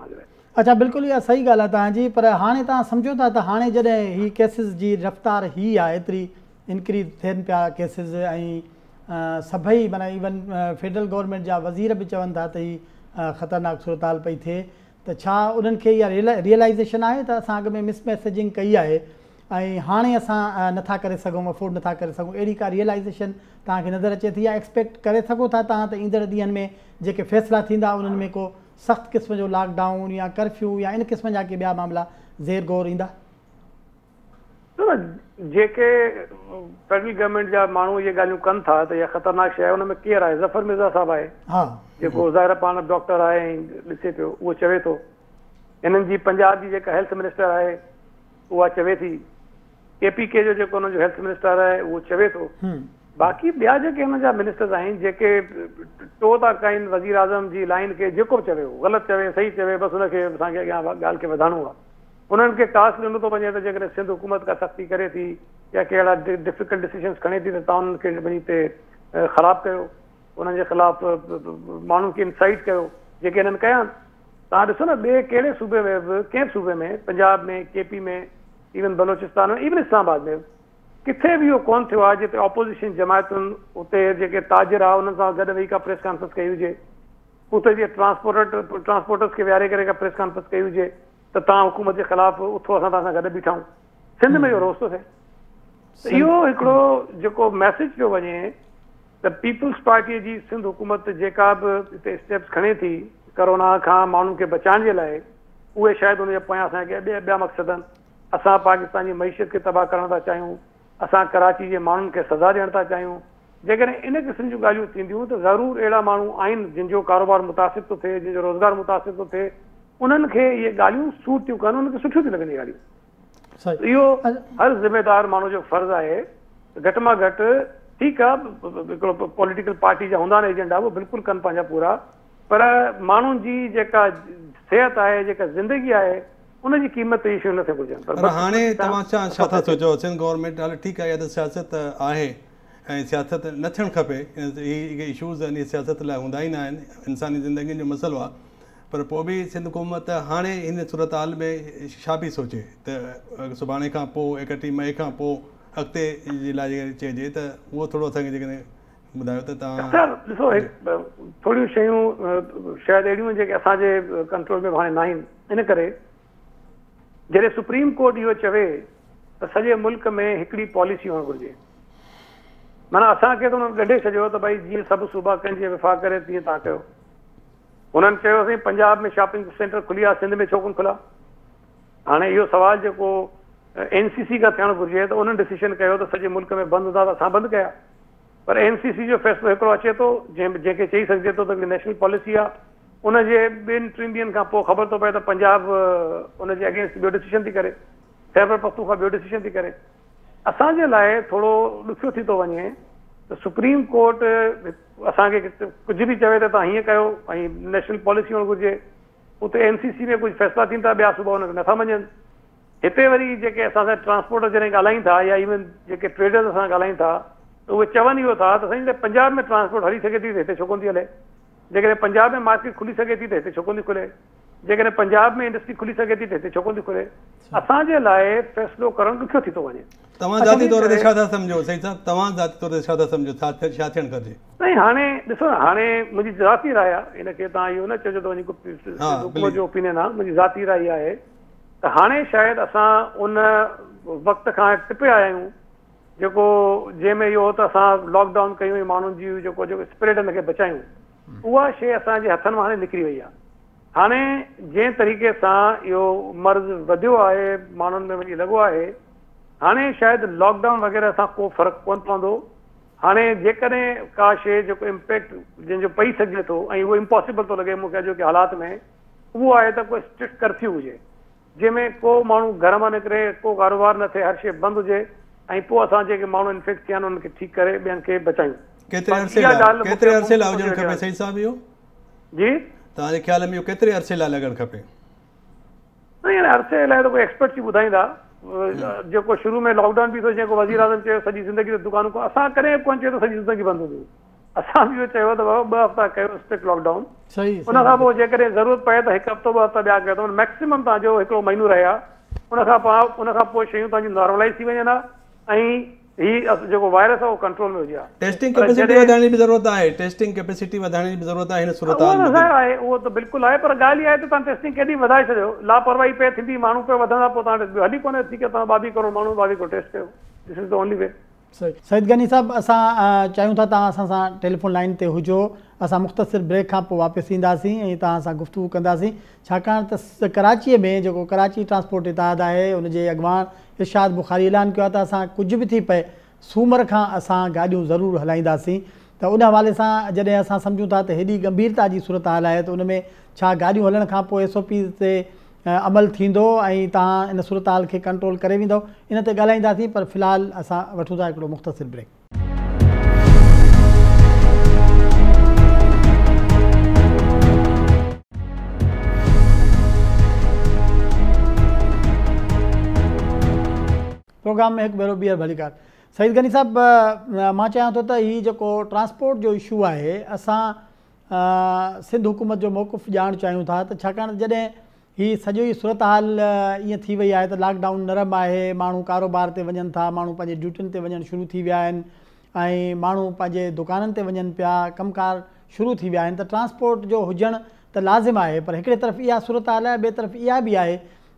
اڇا بلڪل اها صحيح ڳالهه آهي توهان جي پر هاڻي توهان سمجهو ٿا ته هاڻي جڏهن هي ڪيسز جي رفتار هي آهي ايتري انڪريز ٿين پيا ڪيسز ۽ سڀئي معنيٰ ايون فيڊرل گورنمينٽ جا وزير به چون ٿا ته هي ا، خطرناڪ سورت حال پئي ٿئي. ته ڇا انهن کي اها ريئل ريلائزيشن آهي ته اسان اڳ ۾ مس ميسيجنگ ڪئي آهي؟ ۽ هاڻي اسان نٿا ڪري سگهون افورڊ نٿا ڪري سگهون اهڙي ڪا ريلائزيشن توهان کي نظر اچي ٿي يا ايڪسپيڪٽ ڪري سگهو ٿا توهان ته ايندڙ ڏينهن ۾ جيڪي فيصلا ٿيندا انهن ۾ ڪو سخت قسم جو لاڪ ڊائون يا ڪرفيو يا ان قسم جا ڪي ٻيا معاملا زير گور ايندا؟ جيڪي فيڊرل گورنمينٽ جا ماڻهو اهي ڳالهيون ڪن ٿا ته اها خطرناڪ شيءِ آهي هن ۾ ڪير آهي؟ ظفر مرزا صاحب آهي. جيڪو ظاهر پاڻ ڊاڪٽر آهي ۽ ڏسي پيو اهو چوي ٿو. هنن جي پنجاب جي جيڪا هيلٿ منسٽر آهي اها چوي ٿي. ڪي پي ڪي جو جيڪو هن جو هيلٿ منسٽر آهي اهو چوي ٿو باقي ٻيا جيڪي هن جا منسٽرس آهن جيڪي ٽو ٿا ڪن وزير اعظم جي لائن کي جيڪو به چوي غلط چوي صحيح چوي بس هن کي اسان کي اڳيان ڳالهه کي وڌائڻو آهي. انهن کي ٽاسڪ ڏنو ٿو وڃي ته جيڪڏهن سنڌ حڪومت ڪا سختي ڪري ٿي يا ڪهڙا ڊفيڪلٽ ڊسيجنس کڻي ٿي ته توهان انهن کي وڃي هتي خراب ڪيو. انهن جي خلاف ماڻهن کي انسائٽ ڪيو جيڪي هنن ڪيا آهن توهان ڏسو نه ٻئي ڪهڙي صوبي ۾ به ڪنهن صوبي ۾ پنجاب ۾ ڪي پي ۾ ايون بلوچستان ۾ ايون اسلاماباد ۾ ڪٿي به اهو ڪونه ٿيو آهي جتي آپوزشن جمايتن اتي جيڪي تاجر آهي انهن سان گڏ ويهي ڪا پريس ڪانفرنس ڪئي هجي. اتي جي ٽرانسپورٽر ٽرانسپورٽرس کي ويهاري ڪري ڪا پريس ڪانفرنس ڪئي هجي ته توهان حڪومت جي خلاف اٿو اسان توهان سان گڏ بيٺا آهيون. سنڌ ۾ اهو روز ٿو ٿئي. ته اهو هڪڙو جيڪو ميسيج پيو وڃي ته پيپلس پارٽيءَ جي سنڌ حڪومت جيڪا به هتي اسٽيپس کڻي ٿي ڪورونا کان ماڻهن کي بچائڻ جي لاءِ اهي شايد هن جي پويان اسان کي ٻيا ٻيا مقصد آهن اسان پاڪستان جي ميشت کي تباهه ڪرڻ ٿا چاهيون اسان ڪراچي جي ماڻهن کي سزا ڏيڻ ٿا چاهيون. جيڪڏهن ان قسم جون ڳالهيون ٿينديون ته ضرور اهڙا ماڻهو آهن جن جو ڪاروبار متاثر ٿو ٿئي جن جو روزگار متاثر ٿو ٿئي. انهن کي اهي ڳالهيون سوٽ ٿيون ڪن انهن کي سٺيون ٿيون لڳن اهي ڳالهيون اهو. هر ذميدار ماڻهو جو فرض آهي گهٽ مان گهٽ ٺيڪ آهي هڪڙو پوليٽيڪل پارٽي جا هوندا آهن ايجينڊا اهو بلڪل ڪن پنهنجا پورا. پر ماڻهن جي جيڪا صحت آهي جيڪا زندگي آهي ان جي قيمت اهي شيون نه ٿيڻ گهرجن پر هاڻي توهان ڇا ڇا ٿا سوچو سنڌ گورنمينٽ هل ٺيڪ آهي اها ته سياست آهي ۽ سياست نه ٿيڻ کپي. اهي اشوز آهن اهي سياست لاءِ هوندا ئي نه آهن انساني زندگي جو مسئلو آهي. پر پوءِ به سنڌ حڪومت هاڻي هن سورت حال ۾ ڇا پئي سوچي؟ ته سڀاڻي کان پوءِ ايڪٽيهه مئي کان پوءِ اڳتي جي لاءِ جيڪڏهن چئجي ته اهو ٿورو اسان کي جيڪڏهن ٻڌايو ته توهان ڏسو ٿوريون شيون شايد اهڙيون جيڪي اسان جي ڪنٽرول ۾ هاڻي نه آهن. ان ڪري جڏهن سپريم ڪورٽ اهو چوي ته سڄي ملڪ ۾ هڪڙي پاليسي هئڻ گهرجي. معنيٰ اسان کي ته هنن گڏي ڇڏيو ته ڀئي جيئن سڀ صوبا ڪنهن جي وفاق ڪري تيئن توهان ڪيو. هنن چيو اسان پنجاب ۾ شاپنگ سينٽر کلي آهي سنڌ ۾ ڇو ڪونه کلا؟ هاڻي اهو سوال جيڪو اين سي سي کان ٿيڻ گهرجي ته انهن ڊسيشن ڪيو ته سڄي ملڪ ۾ بند هوندا ته اسان بند ڪيا. پر اين سي سي جو فيصلو هڪڙو اچي ٿو جنهن جنهن کي چئي سگهجي ٿو ته نيشنل پاليسي آهي उनजे ॿिनि टिनि ॾींहंनि खां ख़बर थो पए त पंजाब उनजे अगेंस्ट ॿियो डिसीशन थी करे। खैबर पख्तूनख्वा ॿियो डिसीशन थी करे। असांजे लाइ थोरो ॾुखियो थी थो वञे, त सुप्रीम कोर्ट असांखे कुझु बि चवे त तव्हां नेशनल पॉलिसी हुअणु घुरिजे। एन सी सी में कुझु फ़ैसिला थींदा, ॿिया सूबा हुनखे नथा मञनि। हिते वरी जेके असां सां ट्रांसपोर्टर था, या इवन जेके ट्रेडर्स असां ॻाल्हायूं था, त उहे चवनि इहो था त साईं पंजाब में ट्रांसपोर्ट हली सघे थी, त हिते छो कोन थी हले। جيڪڏهن پنجاب ۾ مارڪيٽ کلي سگهي ٿي ته هتي ڇو ڪونه ٿي کلي؟ جيڪڏهن پنجاب ۾ انڊسٽري کلي سگهي ٿي ته هتي ڇو ڪونه ٿي کلي؟ اسان جي لاءِ فيصلو ڪرڻ ڏکيو ٿي ٿو وڃي؟ توهان ذاتي طور تي ڇا ٿا سمجهو؟ صحيح صاحب توهان ذاتي طور تي ڇا ٿا سمجهو؟ ڇا ٿي- ڇا ٿيڻ گهرجي نهين هاڻي ڏسو نه هاڻي منهنجي ذاتي راءِ آهي هن کي توهان اهو نه چئجو ته وڃي حڪومت. جو اوپنين آهي منهنجي ذاتي راءِ آهي ته هاڻي شايد اسان ان وقت کان ٽپي آيا آهيون جيڪو جنهن ۾ اهو هو ته اسان لاڪ ڊائون ڪيون ماڻهن جي جيڪو جيڪو سپرٽ هن کي بچايون اها شيءِ اسان جي هٿن مان هاڻي نڪري وئي آهي. هاڻي جنهن طريقي سان اهو مرض وڌيو آهي ماڻهن ۾ وڃي لڳو آهي هاڻي شايد لاڪ ڊائون وغيره سان ڪو فرق ڪونه پوندو. هاڻي جيڪڏهن ڪا شيءِ جيڪو امپيڪٽ جنهن جو پئي سگهي ٿو ۽ اهو امپاسبل ٿو لڳي مون کي اڄوڪي حالات ۾ اهو آهي ته ڪوئي سٽرڪٽ ڪرفيو هجي. جنهن ۾ ڪو ماڻهو گهر مان نڪري ڪو ڪاروبار نه ٿئي هر شيءِ بند هجي ۽ پوءِ اسان جيڪي ماڻهو انفيڪٽ ٿيا آهن انهن کي ٺيڪ ڪري ٻين کي بچايون ڪيتري پر عرصي اها لاءِ ڳالهه ڪيتري مون کي عرصي لاءِ هجڻ مون کي کپي صحيح صاحب اهو جي توهان جي خيال ۾ اهو ڪيتري عرصي لاءِ لڳڻ کپي نه يار عرصي لاءِ ته ڪوئي ايڪسپرٽ جي ٻڌائيندا ا، جيڪو شروع ۾ لاڪ ڊائون به ٿيو جيڪو وزير اعظم چيو سڄي زندگي ته دڪانون ڪو اسان ڪڏهن ڪونه چيو ته سڄي زندگي بند هوندي اسان به اهو چيو ته بابا ٻه هفتا ڪيو سٽرڪٽ لاڪ ڊائون صحيح ان کان پوءِ جيڪڏهن ضرورت پئي ته هڪ هفتو ٻه هفتا ٻيا ڪيو ته ميڪسيمم توهان جو هڪڙو مهينو رهيا ان کان پوءِ ان کان پوءِ شيون توهان جي نارملائز ٿي وڃن ها ۽ ही जेको वायरस आहे उहो कंट्रोल में हुजे हा टेस्टिंग कैपेसिटी वधाइण जी बि ज़रूरत आहे टेस्टिंग कैपेसिटी वधाइण जी बि ज़रूरत आहे हिन सूरत आहे उहो त बिल्कुलु आहे पर ॻाल्हि इहा आहे त तव्हां टेस्टिंग केॾी वधाए छॾियो? लापरवाही पे थींदी माण्हू पे वधंदा पोइ तव्हां हली कोन्हे थी की तव्हां ॿावीह करोड़ माण्हू ॿावीह करोड़ टेस्ट कयो। This is the only way Saeed Ghani صاحب اسان چاهيون ٿا توهان اسان سان ٽيليفون لائن تي هجو اسان مختصر بريڪ کان پوءِ واپس اينداسين ۽ توهان سان گفتگو ڪنداسين. ڇاڪاڻ ته ڪراچيءَ ۾ جيڪو ڪراچي ٽرانسپورٽ اتحاد آهي ان جي اڳواڻ ارشاد بکاري اعلان ڪيو آهي ته اسان ڪجهه به ٿي پئي سومر کان اسان گاڏيون ضرور هلائينداسين. ته ان حوالي سان جڏهن اسان سمجهون ٿا ته هيڏي گنڀيرتا جي سورت حال آهي ته ان ۾ ڇا گاڏيون هلڻ کان پوءِ ايس او پي تي عمل ٿيندو ۽ توهان ان سورت حال کي ڪنٽرول ڪري ويندو ان تي ڳالهائينداسين پر في الحال اسان وٺون ٿا هڪڙو مختصر بريڪ. پروگرام ۾ هڪ ڀيرو ٻيهر ڀليڪار. سعيد گني صاحب مان چاهيان ٿو ته هيءُ جيڪو ٽرانسپورٽ جو اشو آهي اسان سنڌ حڪومت جو موقف ڄاڻڻ چاهيون ٿا ته ڇاڪاڻ جڏهن هيءَ سڄو ئي سورت حال ائين ٿي وئي آهي ته لاڪ ڊائون نرم آهي ماڻهو ڪاروبار تي وڃن ٿا ماڻهو پنهنجي ڊيوٽين تي وڃڻ شروع ٿي ويا آهن ۽ ماڻهو پنهنجي دڪانن تي وڃن پيا ڪم ڪار شروع ٿي ويا آهن. ته ٽرانسپورٽ جو هجڻ ته لازم آهي پر هڪڙي طرف اها سورت حال آهي ٻئي طرف اها به آهي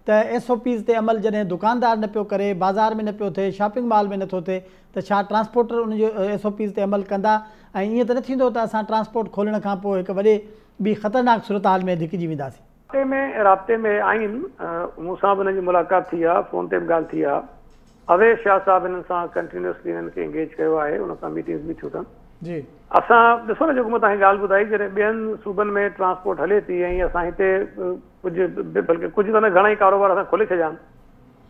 ته ايس او پيز تي عمل جڏهن دڪاندار نه پيو ڪري بازار ۾ نه پيو ٿئي شاپنگ مال ۾ نٿو ٿئي ته ڇا ٽرانسپورٽر ان جو ايس او پيز تي عمل ڪندا؟ ۽ ائين ته نه ٿيندو ته اسان ٽرانسپورٽ کولڻ کان پوءِ هڪ وڏي ٻي خطرناڪ سورت حال ۾ ڌڪجي وينداسين राब्ते में राब्ते में आहिनि अ, मूंसां बि हुननि जी मुलाक़ात थी आहे फ़ोन ते बि ॻाल्हि थी आहे शाह साहब हिननि सां कंटिन्यूसली हिननि खे एंगेज कयो आहे हुन सां मीटिंग्स बि थियूं अथनि। जी। असां ॾिसो न जेको माँ तव्हांखे ॻाल्हि ॿुधाई जॾहिं ॿियनि सूबनि में ट्रांसपोर्ट हले थी ऐं असां हिते कुझु बल्कि कुझु त न घणा ई कारोबार असां खोले छॾिया आहिनि।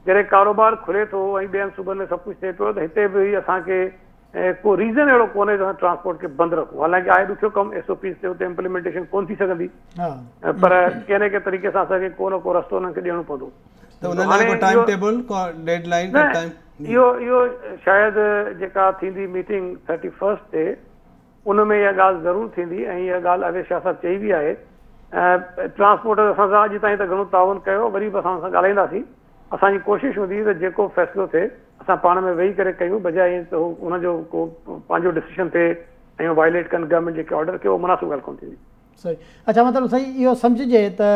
जॾहिं कारोबार खुले थो ऐं ॿियनि सूबनि में सभु कुझु थिए पियो त हिते बि असांखे को रीज़न अहिड़ो कोन्हे जो असां ट्रांसपोर्ट खे बंदि रखूँ। हालाँकि आहे ॾुखियो कमु एस ओ पीस ते हुते इम्प्लीमेंटेशन कोन थी सघंदी। पर कंहिं न कंहिं तरीक़े सां असांखे को न को रस्तो हुननि खे ॾियणो पवंदो। को इहो- को इहो शायदि जेका थींदी मीटिंग थर्टी फ़र्स्ट ते उन में इहा ॻाल्हि ज़रूरु थींदी ऐं इहा ॻाल्हि अवेश शाह साहब चई बि आहे। ऐं ट्रांसपोर्टर असां सां अॼु ताईं त घणो ताउन कयो वरी बि असां सां ॻाल्हाईंदासीं। असांजी कोशिशि हूंदी त जेको फ़ैसिलो थिए اسان پاڻ ۾ ويهي ڪري ڪيون بجاءِ ائين ته هو هن جو ڪو پنهنجو ڊسيشن ٿئي ۽ وايليٽ ڪن گورنمينٽ جيڪي آرڊر ڪيو اهو مناسب ڳالهه ڪونه ٿيندي. صحيح. اڇا مطلب سائين اهو سمجهجي ته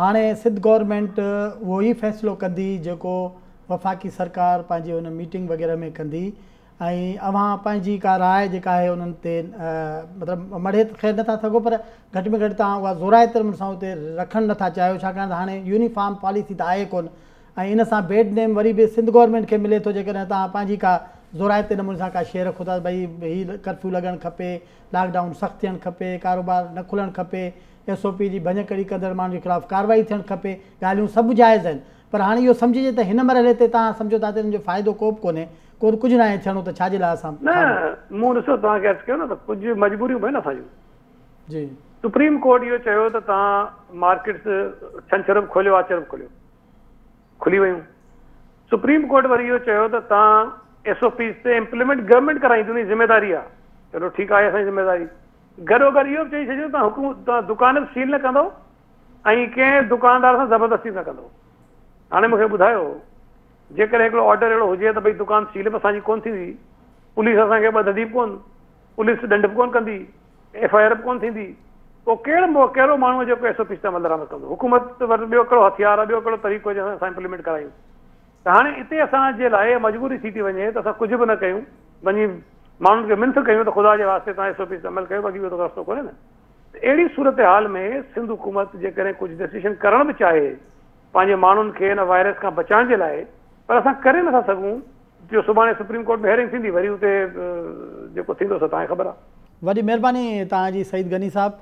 هاڻي سنڌ گورنمينٽ اهو ئي فيصلو ڪندي جيڪو وفاقي سرڪار پنهنجي هن ميٽنگ وغيره ۾ ڪندي. ۽ اوهان پنهنجي ڪا راءِ جيڪا آهي انهن تي مطلب مڙي ته خير نٿا سگهو پر گهٽ ۾ گهٽ توهان اها زورائتر سان اتي رکڻ نٿا چاهيو ڇاڪاڻ ته هاڻي يونيفارم پاليسي ته آهي ڪونه ۽ ان سان بيڊ نيم وري به سنڌ گورنمينٽ کي ملي ٿو جيڪڏهن توهان پنهنجي ڪا زورائتي نموني سان ڪا شيءِ رکو ٿا ڀئي هيءُ ڪرفيو لڳڻ کپي لاڪ ڊائون سخت ٿيڻ کپي ڪاروبار نه کلڻ کپي ايس او پي جي ڀڃ ڪڙهي ڪندڙ ماڻهن جي خلاف ڪارروائي ٿيڻ کپي ڳالهيون سڀ جائز آهن. پر هاڻي اهو سمجهجي ته هن مرحلي تي توهان سمجهو ٿا ته هن جو فائدو ڪو به ڪونهي ڪو ڪجهه نه آهي ٿيڻو ته ڇا جي لاءِ اسان نه مون ڏسو توهان کي ڪيو نه ته ڪجهه مجبوريون آهن اسان جون جي. سپريم ڪورٽ اهو چيو ته توهان مارڪيٽس ڇنڇر به کوليو آچر به کوليو کلي ويون. سپريم ڪورٽ وري اهو چيو ته توهان ايس او پيس تي امپليمينٽ گورنمينٽ ڪرائيندي ان جي ذميداري آهي. چلو ٺيڪ آهي اسان جي ذميداري گڏو گڏ اهو به چئي ڇڏيو توهان حڪم توهان دڪان سيل نه ڪندو ۽ ڪنهن دڪاندار سان زبردستي نه ڪندو هاڻي مون کي ٻڌايو جيڪڏهن هڪڙو آرڊر اهڙو هجي ته ڀئي دڪان سيل به اسان جي ڪونه ٿيندي پوليس اسان کي ٻڌندي به ڪونه پوليس دنڊ به ڪونه ڪندي ايف آئي آر به ڪونه ٿيندي پوءِ ڪهڙو ڪهڙو ماڻهو جيڪو ايس او پي تي عمل ڪندو. حڪومت وٽ ٻيو ڪهڙو هٿيار آهي ٻيو ڪهڙو طريقو اسان امپليمينٽ ڪرايون. ته هاڻي هتي اسان جي لاءِ مجبوري ٿي ٿي وڃي ته اسان ڪجهه به نه ڪيون. وڃي ماڻهن کي منٿ ڪيون ته خدا جي واسطي توهان ايس او پي عمل ڪيو باقي ٻيو ته رستو ڪونهي نه. ته اهڙي سورت حال ۾ سنڌ حڪومت جيڪڏهن ڪجهه ڊسيشن ڪرڻ به چاهي پنهنجي ماڻهن کي هن وائرس کان بچائڻ جي لاءِ پر اسان ڪري نٿا سگهون جو سڀاڻي سپريم ڪورٽ ۾ هييرنگ ٿيندي وري ا، جيڪو ٿيندو سو توهان کي خبر آهي. وڏي مهرباني توهان جي سعيد گني صاحب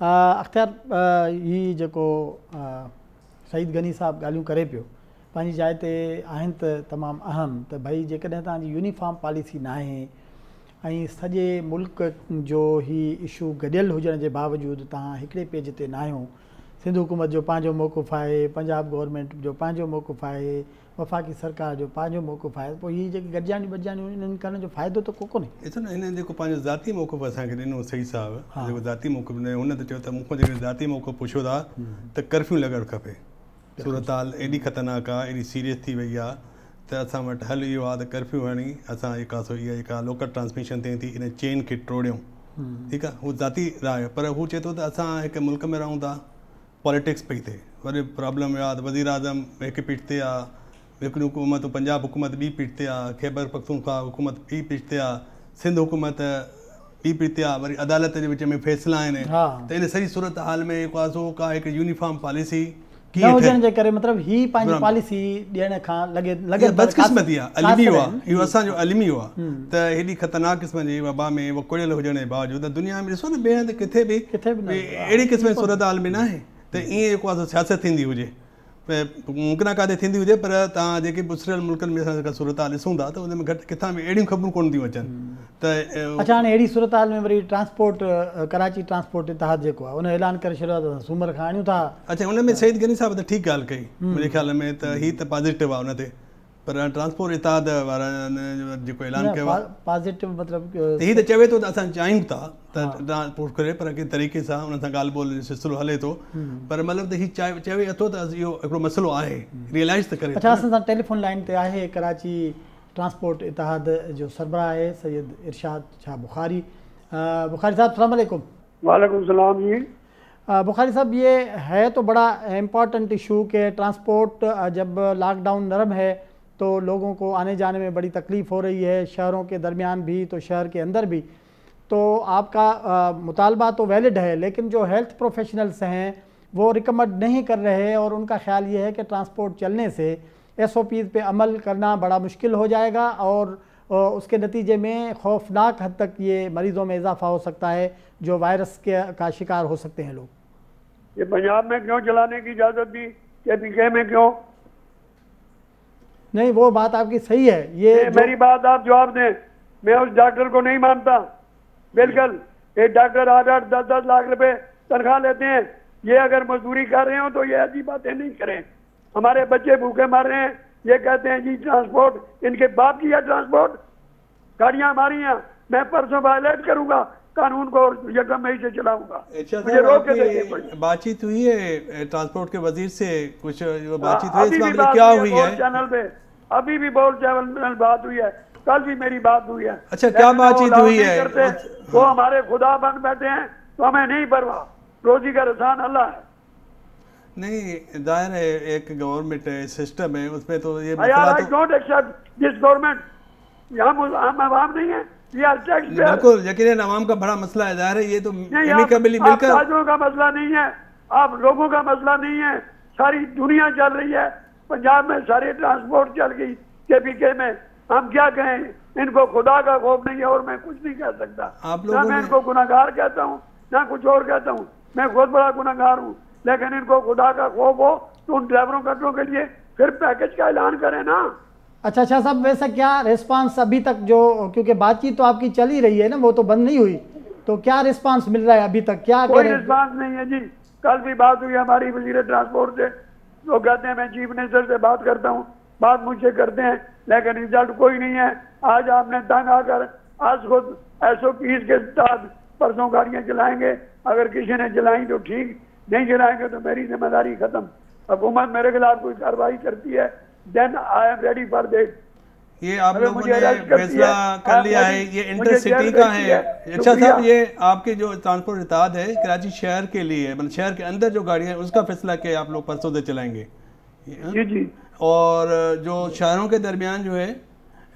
اختيار هي جيڪو سعيد گني صاحب ڳالهيون ڪري پيو پنهنجي جاءِ تي آهن ته تمام اهم ته ڀئي جيڪڏهن توهان جي يونيفارم پاليسي نه آهي ۽ سڄي ملڪ جو هي اشو گڏيل هجڻ جي باوجود توهان هڪڙي پيج تي نه آهيو سنڌ حڪومت جو پنهنجو موقف آهي پنجاب گورنمينٽ جو پنهنجو موقف آهي وفاقي سرڪار جو پنهنجو موقف آهي پوءِ جيڪي بدجاڻيون انهن ڪرڻ جو فائدو ته ڪو ڪونهي. ڏسو نه هن جيڪو پنهنجو ذاتي موقف اسان کي ڏنو صحيح صاحب ها. جيڪو ذاتي موقف ڏنو هن ته چيو ته مون کان جيڪي ذاتي موقف پڇو ٿا ته ڪرفيو لڳڻ کپي. سورت حال ايڏي خطرناڪ آهي ايڏي سيريس ٿي وئي آهي ته اسان وٽ هل اهو آهي ته ڪرفيو هڻي اسان جيڪا سو اها جيڪا لوڪل ٽرانسميشن ٿئي ٿي ان چين کي ٽوڙيون. ٺيڪ آهي؟ هو ذاتي راءِ. پر هو چئي ٿو ته اسان هڪ ملڪ ۾ رهون ٿا پاليٽڪس پئي ٿئي. وري پرابلم اهو آهي ته وزير اعظم هڪ پيٺ تي آهي هڪڙي حڪومت پنجاب حڪومت ٻي پيٺ تي آهي خيبر پکتونکوا حڪومت ٻي پيٺ تي آهي سنڌ حڪومت ٻي پيٺ تي آهي وري عدالت جي وچ ۾ فيصلا آهن. ته ان سڄي سورت حال ۾ جيڪو آهي سو ڪا هڪ يونيفارم پاليسي نه ڪيئن هجڻ ٺهي جي ڪري مطلب هي پنهنجي برابر. پاليسي ڏيڻ کان لڳي اها لڳي بدڪسمتي آهي المي خاص آهي ڪري- اهو اسان جو المي آهي ته هيڏي خطرناڪ قسم جي وبا ۾ اهو ڪڙيل هجڻ جي باوجود دنيا ۾ ڏسو نه ٻئي هنڌ ڪٿي به ڪٿي به نه ٻي- اهڙي قسم جي سورت حال ۾ نه آهي ته ائين جيڪو آهي سياست ٿيندي هجي ممڪن آهي ڪاٿي ٿيندي هجي پر توهان جيڪي به اسريل ملڪن ۾ اسان سورت حال ڏسون ٿا ته ان ۾ گهٽ ڪٿان به اهڙيون خبرون ڪونه ٿيون اچن ته اڇا هاڻي اهڙي سورت حال ۾ وري ٽرانسپورٽ ڪراچي ٽرانسپورٽ اتحاد جيڪو آهي ان اعلان ڪري ڇڏيو آهي ته سومر کان آڻيون ٿا اڇا هن ۾ سعيد گني صاحب ته ٺيڪ ڳالهه ڪئي منهنجي خيال ۾ ته هيءَ ته پازيٽو آهي هن تي پر ٽرانسپورٽ اتاد وارن جو جيڪو اعلان ڪيو آهي. پازيٽو مطلب ته هيءَ ته چوي ٿو ته اسان چاهيون ٿا ته ٽرانسپورٽ ڪري پر ڪنهن طريقي سان هن سان ڳالهه ٻول جو سلسلو هلي ٿو. پر مطلب ته هيءَ چئي چوي اٿو ته اهو هڪڙو مسئلو آهي ريلائز ته ڪري اڇا اسان سان ٽيليفون لائن تي آهي ڪراچي ٽرانسپورٽ اتحاد جو سربراهه آهي سيد ارشاد شاهه بکاري. بکاري صاحب سلام اليڪم. واليڪم سلام جي. بکاري صاحب يي هي تو بڙا امپارٽينٽ اشو ڪه ٽرانسپورٽ جب لاڪ ڊائون نرم هي तो लोगों को आने जाने में बड़ी तकलीफ़ हो रही है, शहरों के दरमियान भी तो शहर के अंदर भी। तो आपका मुतालबा तो वैलिड है, लेकिन जो हेल्थ प्रोफेशनल्स हैं, वो रिकमेंड नहीं कर रहे और उनका ख्याल ये है कि ट्रांसपोर्ट चलने से एस ओ पीज़ पे अमल करना बड़ा मुश्किल हो जाएगा और उसके नतीजे में खौफनाक हद तक ये मरीज़ों में इजाफा हो सकता है, जो वायरस के, का शिकार हो सकते हैं लोग। ये पंजाब में क्यों चलाने की इजाज़त दी? के पी में क्यों? नहीं वो बात आपकी सही है। ये मेरी बात आप जवाब दें। मैं उस डॉक्टर को नहीं मानता। बिल्कुल। एक डॉक्टर आठ आठ दस दस लाख रुपए तनख्वाह लेते हैं। ये अगर मजदूरी कर रहे हो तो ये ऐसी बातें नहीं करें। हमारे बच्चे भूखे मर रहे हैं। ये कहते हैं जी ट्रांसपोर्ट इनके बाप की है ट्रांसपोर्ट। गाड़ियाँ हमारी हैं। मैं परसों वायलेट करूँगा। कानून को मई से चलाऊँगा। अच्छा मुझे रोक के बातचीत हुई है ट्रांसपोर्ट के वज़ीर से? कुछ बातचीत हाँ, हुई इस मामले क्या हुई है चैनल पे। अभी भी बोल चैनल बात हुई है। कल भी मेरी बात हुई है। अच्छा, क्या बातचीत हुई है? वो हमारे खुदा बन बैठे हैं तो हमें नहीं परवाह। रोजी का रसान अल्लाह है। नहीं ज़ाहिर है एक गवर्नमेंट सिस्टम है उसमें तो ये मसला तो डोंट एक्सेप्ट दिस गवर्नमेंट हम हम आवाम नहीं है। बिल्कुल यकीन आवाम का बड़ा मसला है ज़ाहिर है ये तो मिलकर का मसला नहीं है आप लोगों का मसला नहीं है सारी दुनिया चल रही है पंजाब में सारी ट्रांसपोर्ट चल गई के पी के में। हम क्या कहें इनको खुदा का खौफ नहीं है और मैं कुछ नहीं कह सकता। आप ना मैं इनको गुनाहगार कहता हूँ ना कुछ और कहता हूँ। मैं खुद बड़ा गुनाहगार हूँ लेकिन इनको खुदा का खौफ हो तो उन ड्राइवरों कटरों के लिए फिर पैकेज का ऐलान करें ना। अच्छा अच्छा साहब वैसा क्या रिस्पांस अभी तक जो क्योंकि बातचीत तो आपकी चल ही रही है ना वो तो बंद नहीं हुई। तो क्या रिस्पांस मिल रहा है अभी तक? क्या कोई रिस्पांस नहीं है जी। कल भी बात हुई हमारी वज़ीर ट्रांसपोर्ट से। वो कहते हैं मैं चीफ मिनिस्टर से बात करता हूँ। बात मुझसे करते हैं लेकिन रिज़ल्ट कोई नहीं है। आज आपने तंग आकर आज खुद एस ओ पीज के साथ परसों गाड़ियाँ चलाएँगे। अगर किसी ने चलाई तो ठीक नहीं चलाएँगे तो मेरी ज़िम्मेदारी खत्म। हुकूमत मेरे खिलाफ कोई कार्रवाई करती है then I am ready for that ये आप लोगों ने फैसला कर लिया है। ये मुझे इंटरसिटी का है है। अच्छा साहब ये आपके जो ट्रांसपोर्ट इताद है कराची शहर के लिए मतलब शहर के अंदर जो गाड़ियाँ हैं उसका फैसला क्या आप लोग परसों से चलाएँगे। हाँ? जी जी। और जो शहरों के दरमियान जो है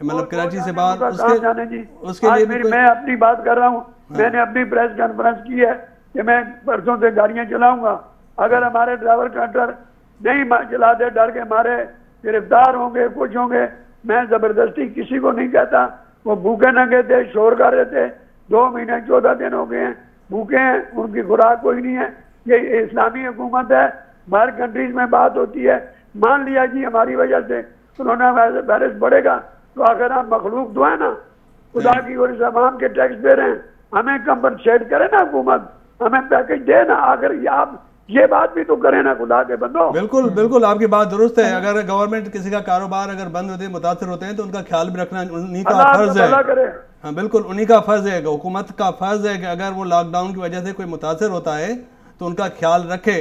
मतलब कराची से बाहर उसके उसके लिए भी मैं अपनी बात कर रहा हूँ। मैंने अपनी प्रेस कॉन्फ्रेंस की है कि मैं परसों से गाड़ियाँ चलाऊँगा। अगर हमारे ड्राइवर कंडक्टर नहीं मा- चलाते डर के मारे गिरफ़्तार होंगे, कुछ होंगे, मैं ज़बरदस्ती किसी को नहीं कहता। वो भूखे नंगे थे, शोर कर रहे थे। दो महीने, चौदह दिन हो गए हैं। भूखे हैं, उनकी खुराक कोई नहीं है। ये इस्लामी हुकूमत है। बाहर कंट्रीज़ में बात होती है। मान लिया जी हमारी वजह से। कोरोना वायरस बढ़ेगा। तो अगर आप मखलूक तो है ना? खुदा की और इस अवाम के टैक्स दे रहे हैं। हमें कंपनसेट करे ना हुकूमत? हमें पैकेज दे ना? ये आप ये बात भी तो करे ना खुदा के बंदो। बिल्कुल बिल्कुल आपकी बात दुरुस्त है। अगर गवर्नमेंट किसी का कारोबार अगर बंद होते मुतासर होते हैं तो उनका ख्याल भी रखना उन्हीं का फ़र्ज़ है। करे। हाँ बिल्कुल उन्हीं का फ़र्ज़ है। हुकूमत का फ़र्ज़ है कि अगर वो लॉकडाउन की वजह से कोई मुतासर होता है तो उनका ख्याल रखे।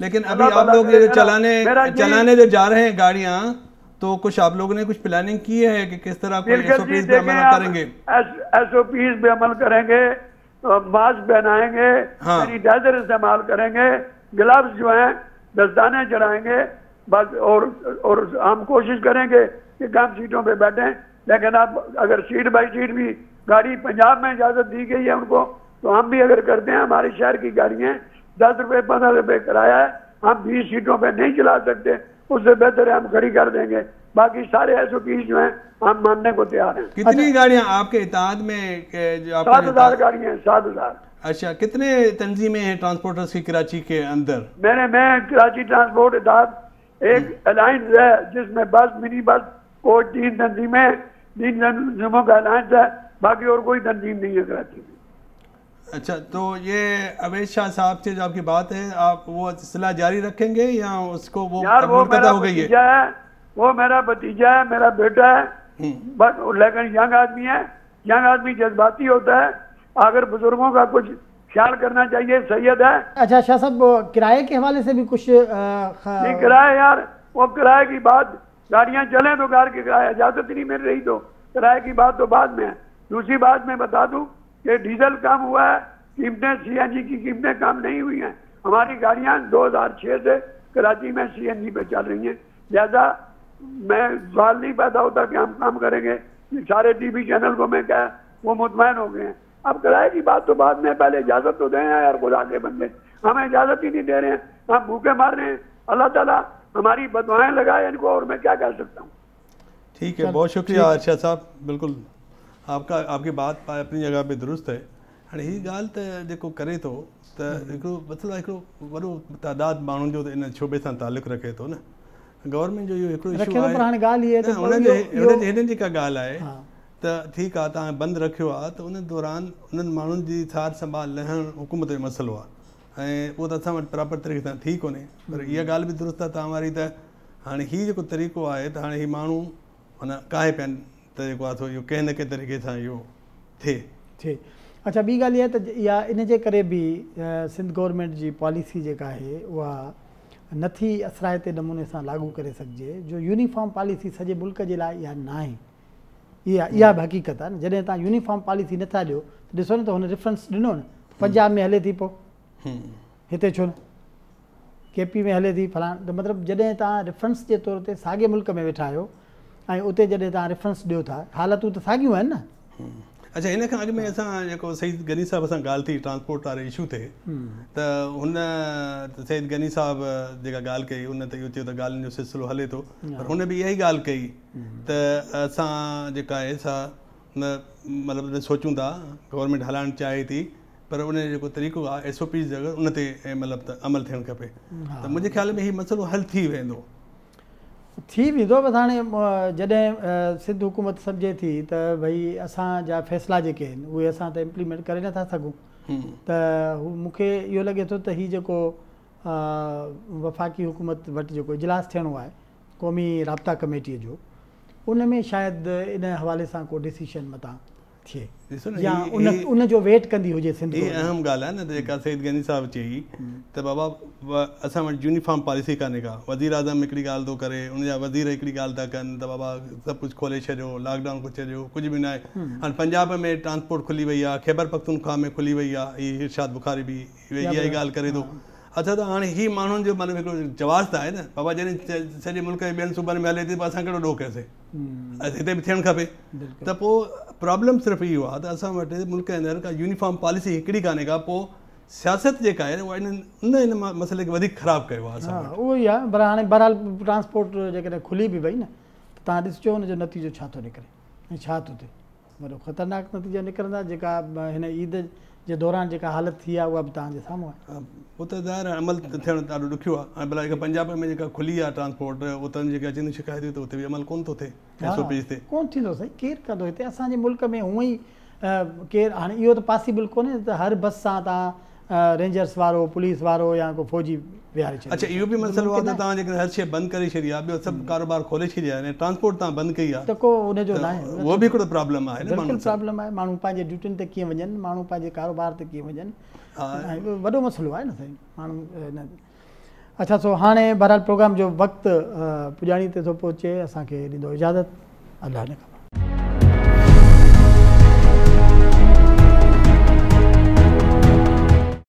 लेकिन अभी आप लोग ये चलाने चलाने जो जा रहे हैं गाड़ियाँ तो कुछ आप लोगों ने कुछ प्लानिंग की है कि किस तरह एसओपीज पे अमल करेंगे? एस ओ पीज पे अमल करेंगे मास्क पहनाएँगे हाँ। सैनिटाइजर इस्तेमाल करेंगे ग्लव्स जो हैं दस्ताने चढ़ाएँगे बस और और हम कोशिश करेंगे कि कम सीटों पे बैठें लेकिन आप अगर सीट बाई सीट भी गाड़ी पंजाब में इजाज़त दी गई है उनको तो हम भी अगर करते हैं हमारे शहर की गाड़ियाँ दस रुपए पंद्रह रुपए किराया है हम बीस सीटों पे नहीं चला सकते उससे बेहतर है हम खड़ी कर देंगे। बाकी सारे एस जो हैं हम मानने को तैयार हैं। कितनी गाड़ियाँ आपके इताद में सात हज़ार गाड़ियाँ हैं सात हज़ार। अच्छा कितने तंजीमें हैं ट्रांसपोर्टर्स की कराची के अंदर? मैंने मैं कराची ट्रांसपोर्ट इदाद एक अलायंस है जिसमें बस मिनी बस और तीन तंजीमें तीन तंजीमों का अलायंस है बाकी और कोई तंजीम नहीं है कराची में। अच्छा तो ये अवैध शाह साहब से जो आपकी बात है आप वो सिलसिला जारी रखेंगे या उसको वो यार वो मेरा हो गई है? भतीजा है वो मेरा भतीजा है मेरा बेटा है। हम्म, लेकिन यंग आदमी है यंग आदमी जज्बाती होता है अगर बुज़ुर्गों का कुछ ख्याल करना चाहिए सैयद है। अच्छा शाह साहब किराए के हवाले से भी कुछ नहीं किराए यार वो किराए की बात गाड़ियाँ चले तो कार के किराया इजाज़त ही नहीं मिल रही तो किराए की बात तो बाद में है। दूसरी बात मैं बता दूँ कि डीजल कम हुआ है कीमतें सीएनजी की कीमतें कम नहीं हुई हैं। हमारी गाड़ियाँ 2006 से कराची में सीएनजी पे चल रही हैं। लिहाजा मैं सवाल नहीं पैदा होता कि हम काम करेंगे। सारे टीवी चैनल को मैं क्या वो मुतमैन हो गए हैं। अब किराए की बात तो बाद में पहले इजाज़त तो दें यार खुदा के बंदे। हमें इजाज़त ही नहीं दे रहे हैं हम भूखे मार रहे हैं। अल्लाह ताला हमारी बदवाएँ लगाए इनको और मैं क्या कह सकता हूँ? ठीक है बहुत शुक्रिया अर्शद साहब बिल्कुल। आपका आपकी बात अपनी जगह पे दुरुस्त है। हाणे हीअ ॻाल्हि त जेको करे थो त हिकिड़ो मतिलबु हिकिड़ो वॾो तइदादु माण्हुनि जो इन शोबे सां तालुक़ु रखे थो न। गवर्नमेंट जो इहो हिकिड़ो पर त हुन जे हिननि जेका ॻाल्हि आहे। हा। ته ٺيڪ آهي توهان بند رکيو آهي ته ان دوران انهن ماڻهن جي سار سنڀال لهڻ حڪومت جو مسئلو آهي. ۽ اهو ته اسان وٽ پراپر طريقي سان ٿي ڪونهي پر اها ڳالهه به درست آهي توهان واري ته هاڻي هيءُ جيڪو طريقو آهي ته هاڻي هيءُ ماڻهو معنيٰ ڪاهي پيا آهن ته جيڪو آهي اهو ڪنهن نه ڪنهن طريقي سان اهو ٿئي. ٿئي. اڇا ٻي ڳالهه اها ته اها ان جي ڪري به سنڌ گورنمينٽ جي پاليسي جيڪا آهي اها نٿي اثرائتي نموني سان لاڳو ڪري سگهجي جو يونيفارم پاليسي سڄي ملڪ جي لاءِ اها نه آهي اها اها به حقيقت آهي نه جڏهن توهان يونيفارم پاليسي نٿا ڏيو ته ڏسو نه ته هن ريفرنس ڏنو نه پنجاب ۾ هلي ٿي پوءِ هتي ڇو نه ڪي پي ۾ هلي ٿي فلاڻ ته مطلب جڏهن توهان ريفرنس جي طور تي ساڳي ملڪ ۾ ويٺا آهيو ۽ اتي جڏهن توهان ريفرنس ڏيو ٿا حالتون ته ساڳيون آهن نه. اڇا هن کان اڳ ۾ اسان جيڪو سعيد گني صاحب سان ڳالهه ٿي ٽرانسپورٽ واري اشو تي ته هن سعيد گني صاحب جيڪا ڳالهه ڪئي هن ته اهو چيو ته ڳالهين جو سلسلو هلي ٿو پر هن به اها ئي ڳالهه ڪئي ته اسان جيڪا آهي سا نه مطلب سوچون ٿا گورنمينٽ هلائڻ چاهي ٿي پر ان جو جيڪو طريقو آهي ايس او پي جڳهه ان تي مطلب ته عمل ٿيڻ کپي. ته منهنجي خيال ۾ هيءُ مسئلو هل ٿي ويندو ٿي ويندو بس هاڻي جڏهن سنڌ حڪومت سمجهي ٿي ته ڀئي اسان جا فيصلا جيڪي آهن اهي اسان ته امپليمينٽ ڪري نٿا سگهون. ته هو مون کي اهو لڳي ٿو ته هيءُ جيڪو وفاقي حڪومت وٽ جيڪو اجلاس ٿيڻو آهي قومي رابطا ڪميٽيءَ جو ان ۾ شايد ان حوالي سان ڪو ڊسيشن متان थिए ॾिसो या उन उन जो वेट कंदी हुजे सिंध हीअ अहम ॻाल्हि आहे न त जेका सईद गनी साहिब चई त बाबा असां वटि यूनिफॉर्म पॉलिसी कान्हे का। वज़ीर आज़म हिकिड़ी ॻाल्हि थो करे उनजा वज़ीर हिकिड़ी ॻाल्हि था कनि त बाबा सभु कुझु खोले छॾियो लॉकडाउन कुझु छॾियो कुझु बि न आहे हाणे पंजाब में ट्रांसपोर्ट खुली वई आहे ख़ैबर पख्तूनख्वा में खुली वई आहे हीअ इरशाद बुखारी बि इहा ई ॻाल्हि करे थो। اڇا ته هاڻي هيءَ ماڻهن جو مطلب هڪڙو جواز ته آهي نه. بابا جڏهن سڄي ملڪ جي ٻين صوبن ۾ هلي ٿي پوءِ اسان ڪهڙو ڏوهه ڪيوسين هتي به ٿيڻ کپي. ته پوءِ پرابلم صرف اهو آهي ته اسان وٽ ملڪ جي اندر ڪا يونيفارم پاليسي هڪڙي ڪانهي ڪا پوءِ سياست جيڪا آهي اها انهن ان هن مان- مسئلي کي وڌيڪ خراب ڪيو آهي اسان اهو ئي آهي. پر هاڻي بهرحال ٽرانسپورٽ جيڪڏهن کلي به وئي نه ته توهان ڏسجو هن جو نتيجو ڇا ٿو نڪري. ۽ ڇا ٿو ٿئي؟ وڏو خطرناڪ نتيجا نڪرندا جيڪا هن عيد جي دوران جيڪا حالت ٿي آهي اها به توهان جي سامهون آهي. اهو ته ظاهر آهي عمل ٿيڻ ڏاڍو ڏکيو آهي. هاڻي ڀلا جيڪا پنجاب ۾ جيڪا کلي آهي ٽرانسپورٽ اتان جيڪي اچن شڪايتون ته اتي به عمل ڪونه ٿو ٿئي ڪونه ٿيندو سائين ڪير ڪندو هتي؟ اسان جي ملڪ ۾ هونئن ئي ڪير هاڻي اهو ته پاسيبل ڪونهي ته هر بس سان توهان رينجرز وارو پوليس وارو يا ڪو فوجي ويهاري ڇڏي اڇا اهو به مسئلو آهي ته توهان جيڪڏهن هر شيءِ بند ڪري ڇڏي آهي ٻيو سڀ ڪاروبار کولي ڇڏيا آهن ٽرانسپورٽ توهان بند ڪئي آهي. ته ڪو ان جو نه آهي اهو به هڪڙو پرابلم آهي پرابلم آهي. ماڻهو پنهنجي ڊيوٽين تي ڪيئن وڃن ماڻهو پنهنجي ڪاروبار تي ڪيئن وڃن. وڏو مسئلو آهي نه سائين ماڻهو نه. اڇا سو هاڻي بهرحال پروگرام جو وقت پڄاڻي تي ٿو پهچي اسان کي ڏيندو اجازت. الله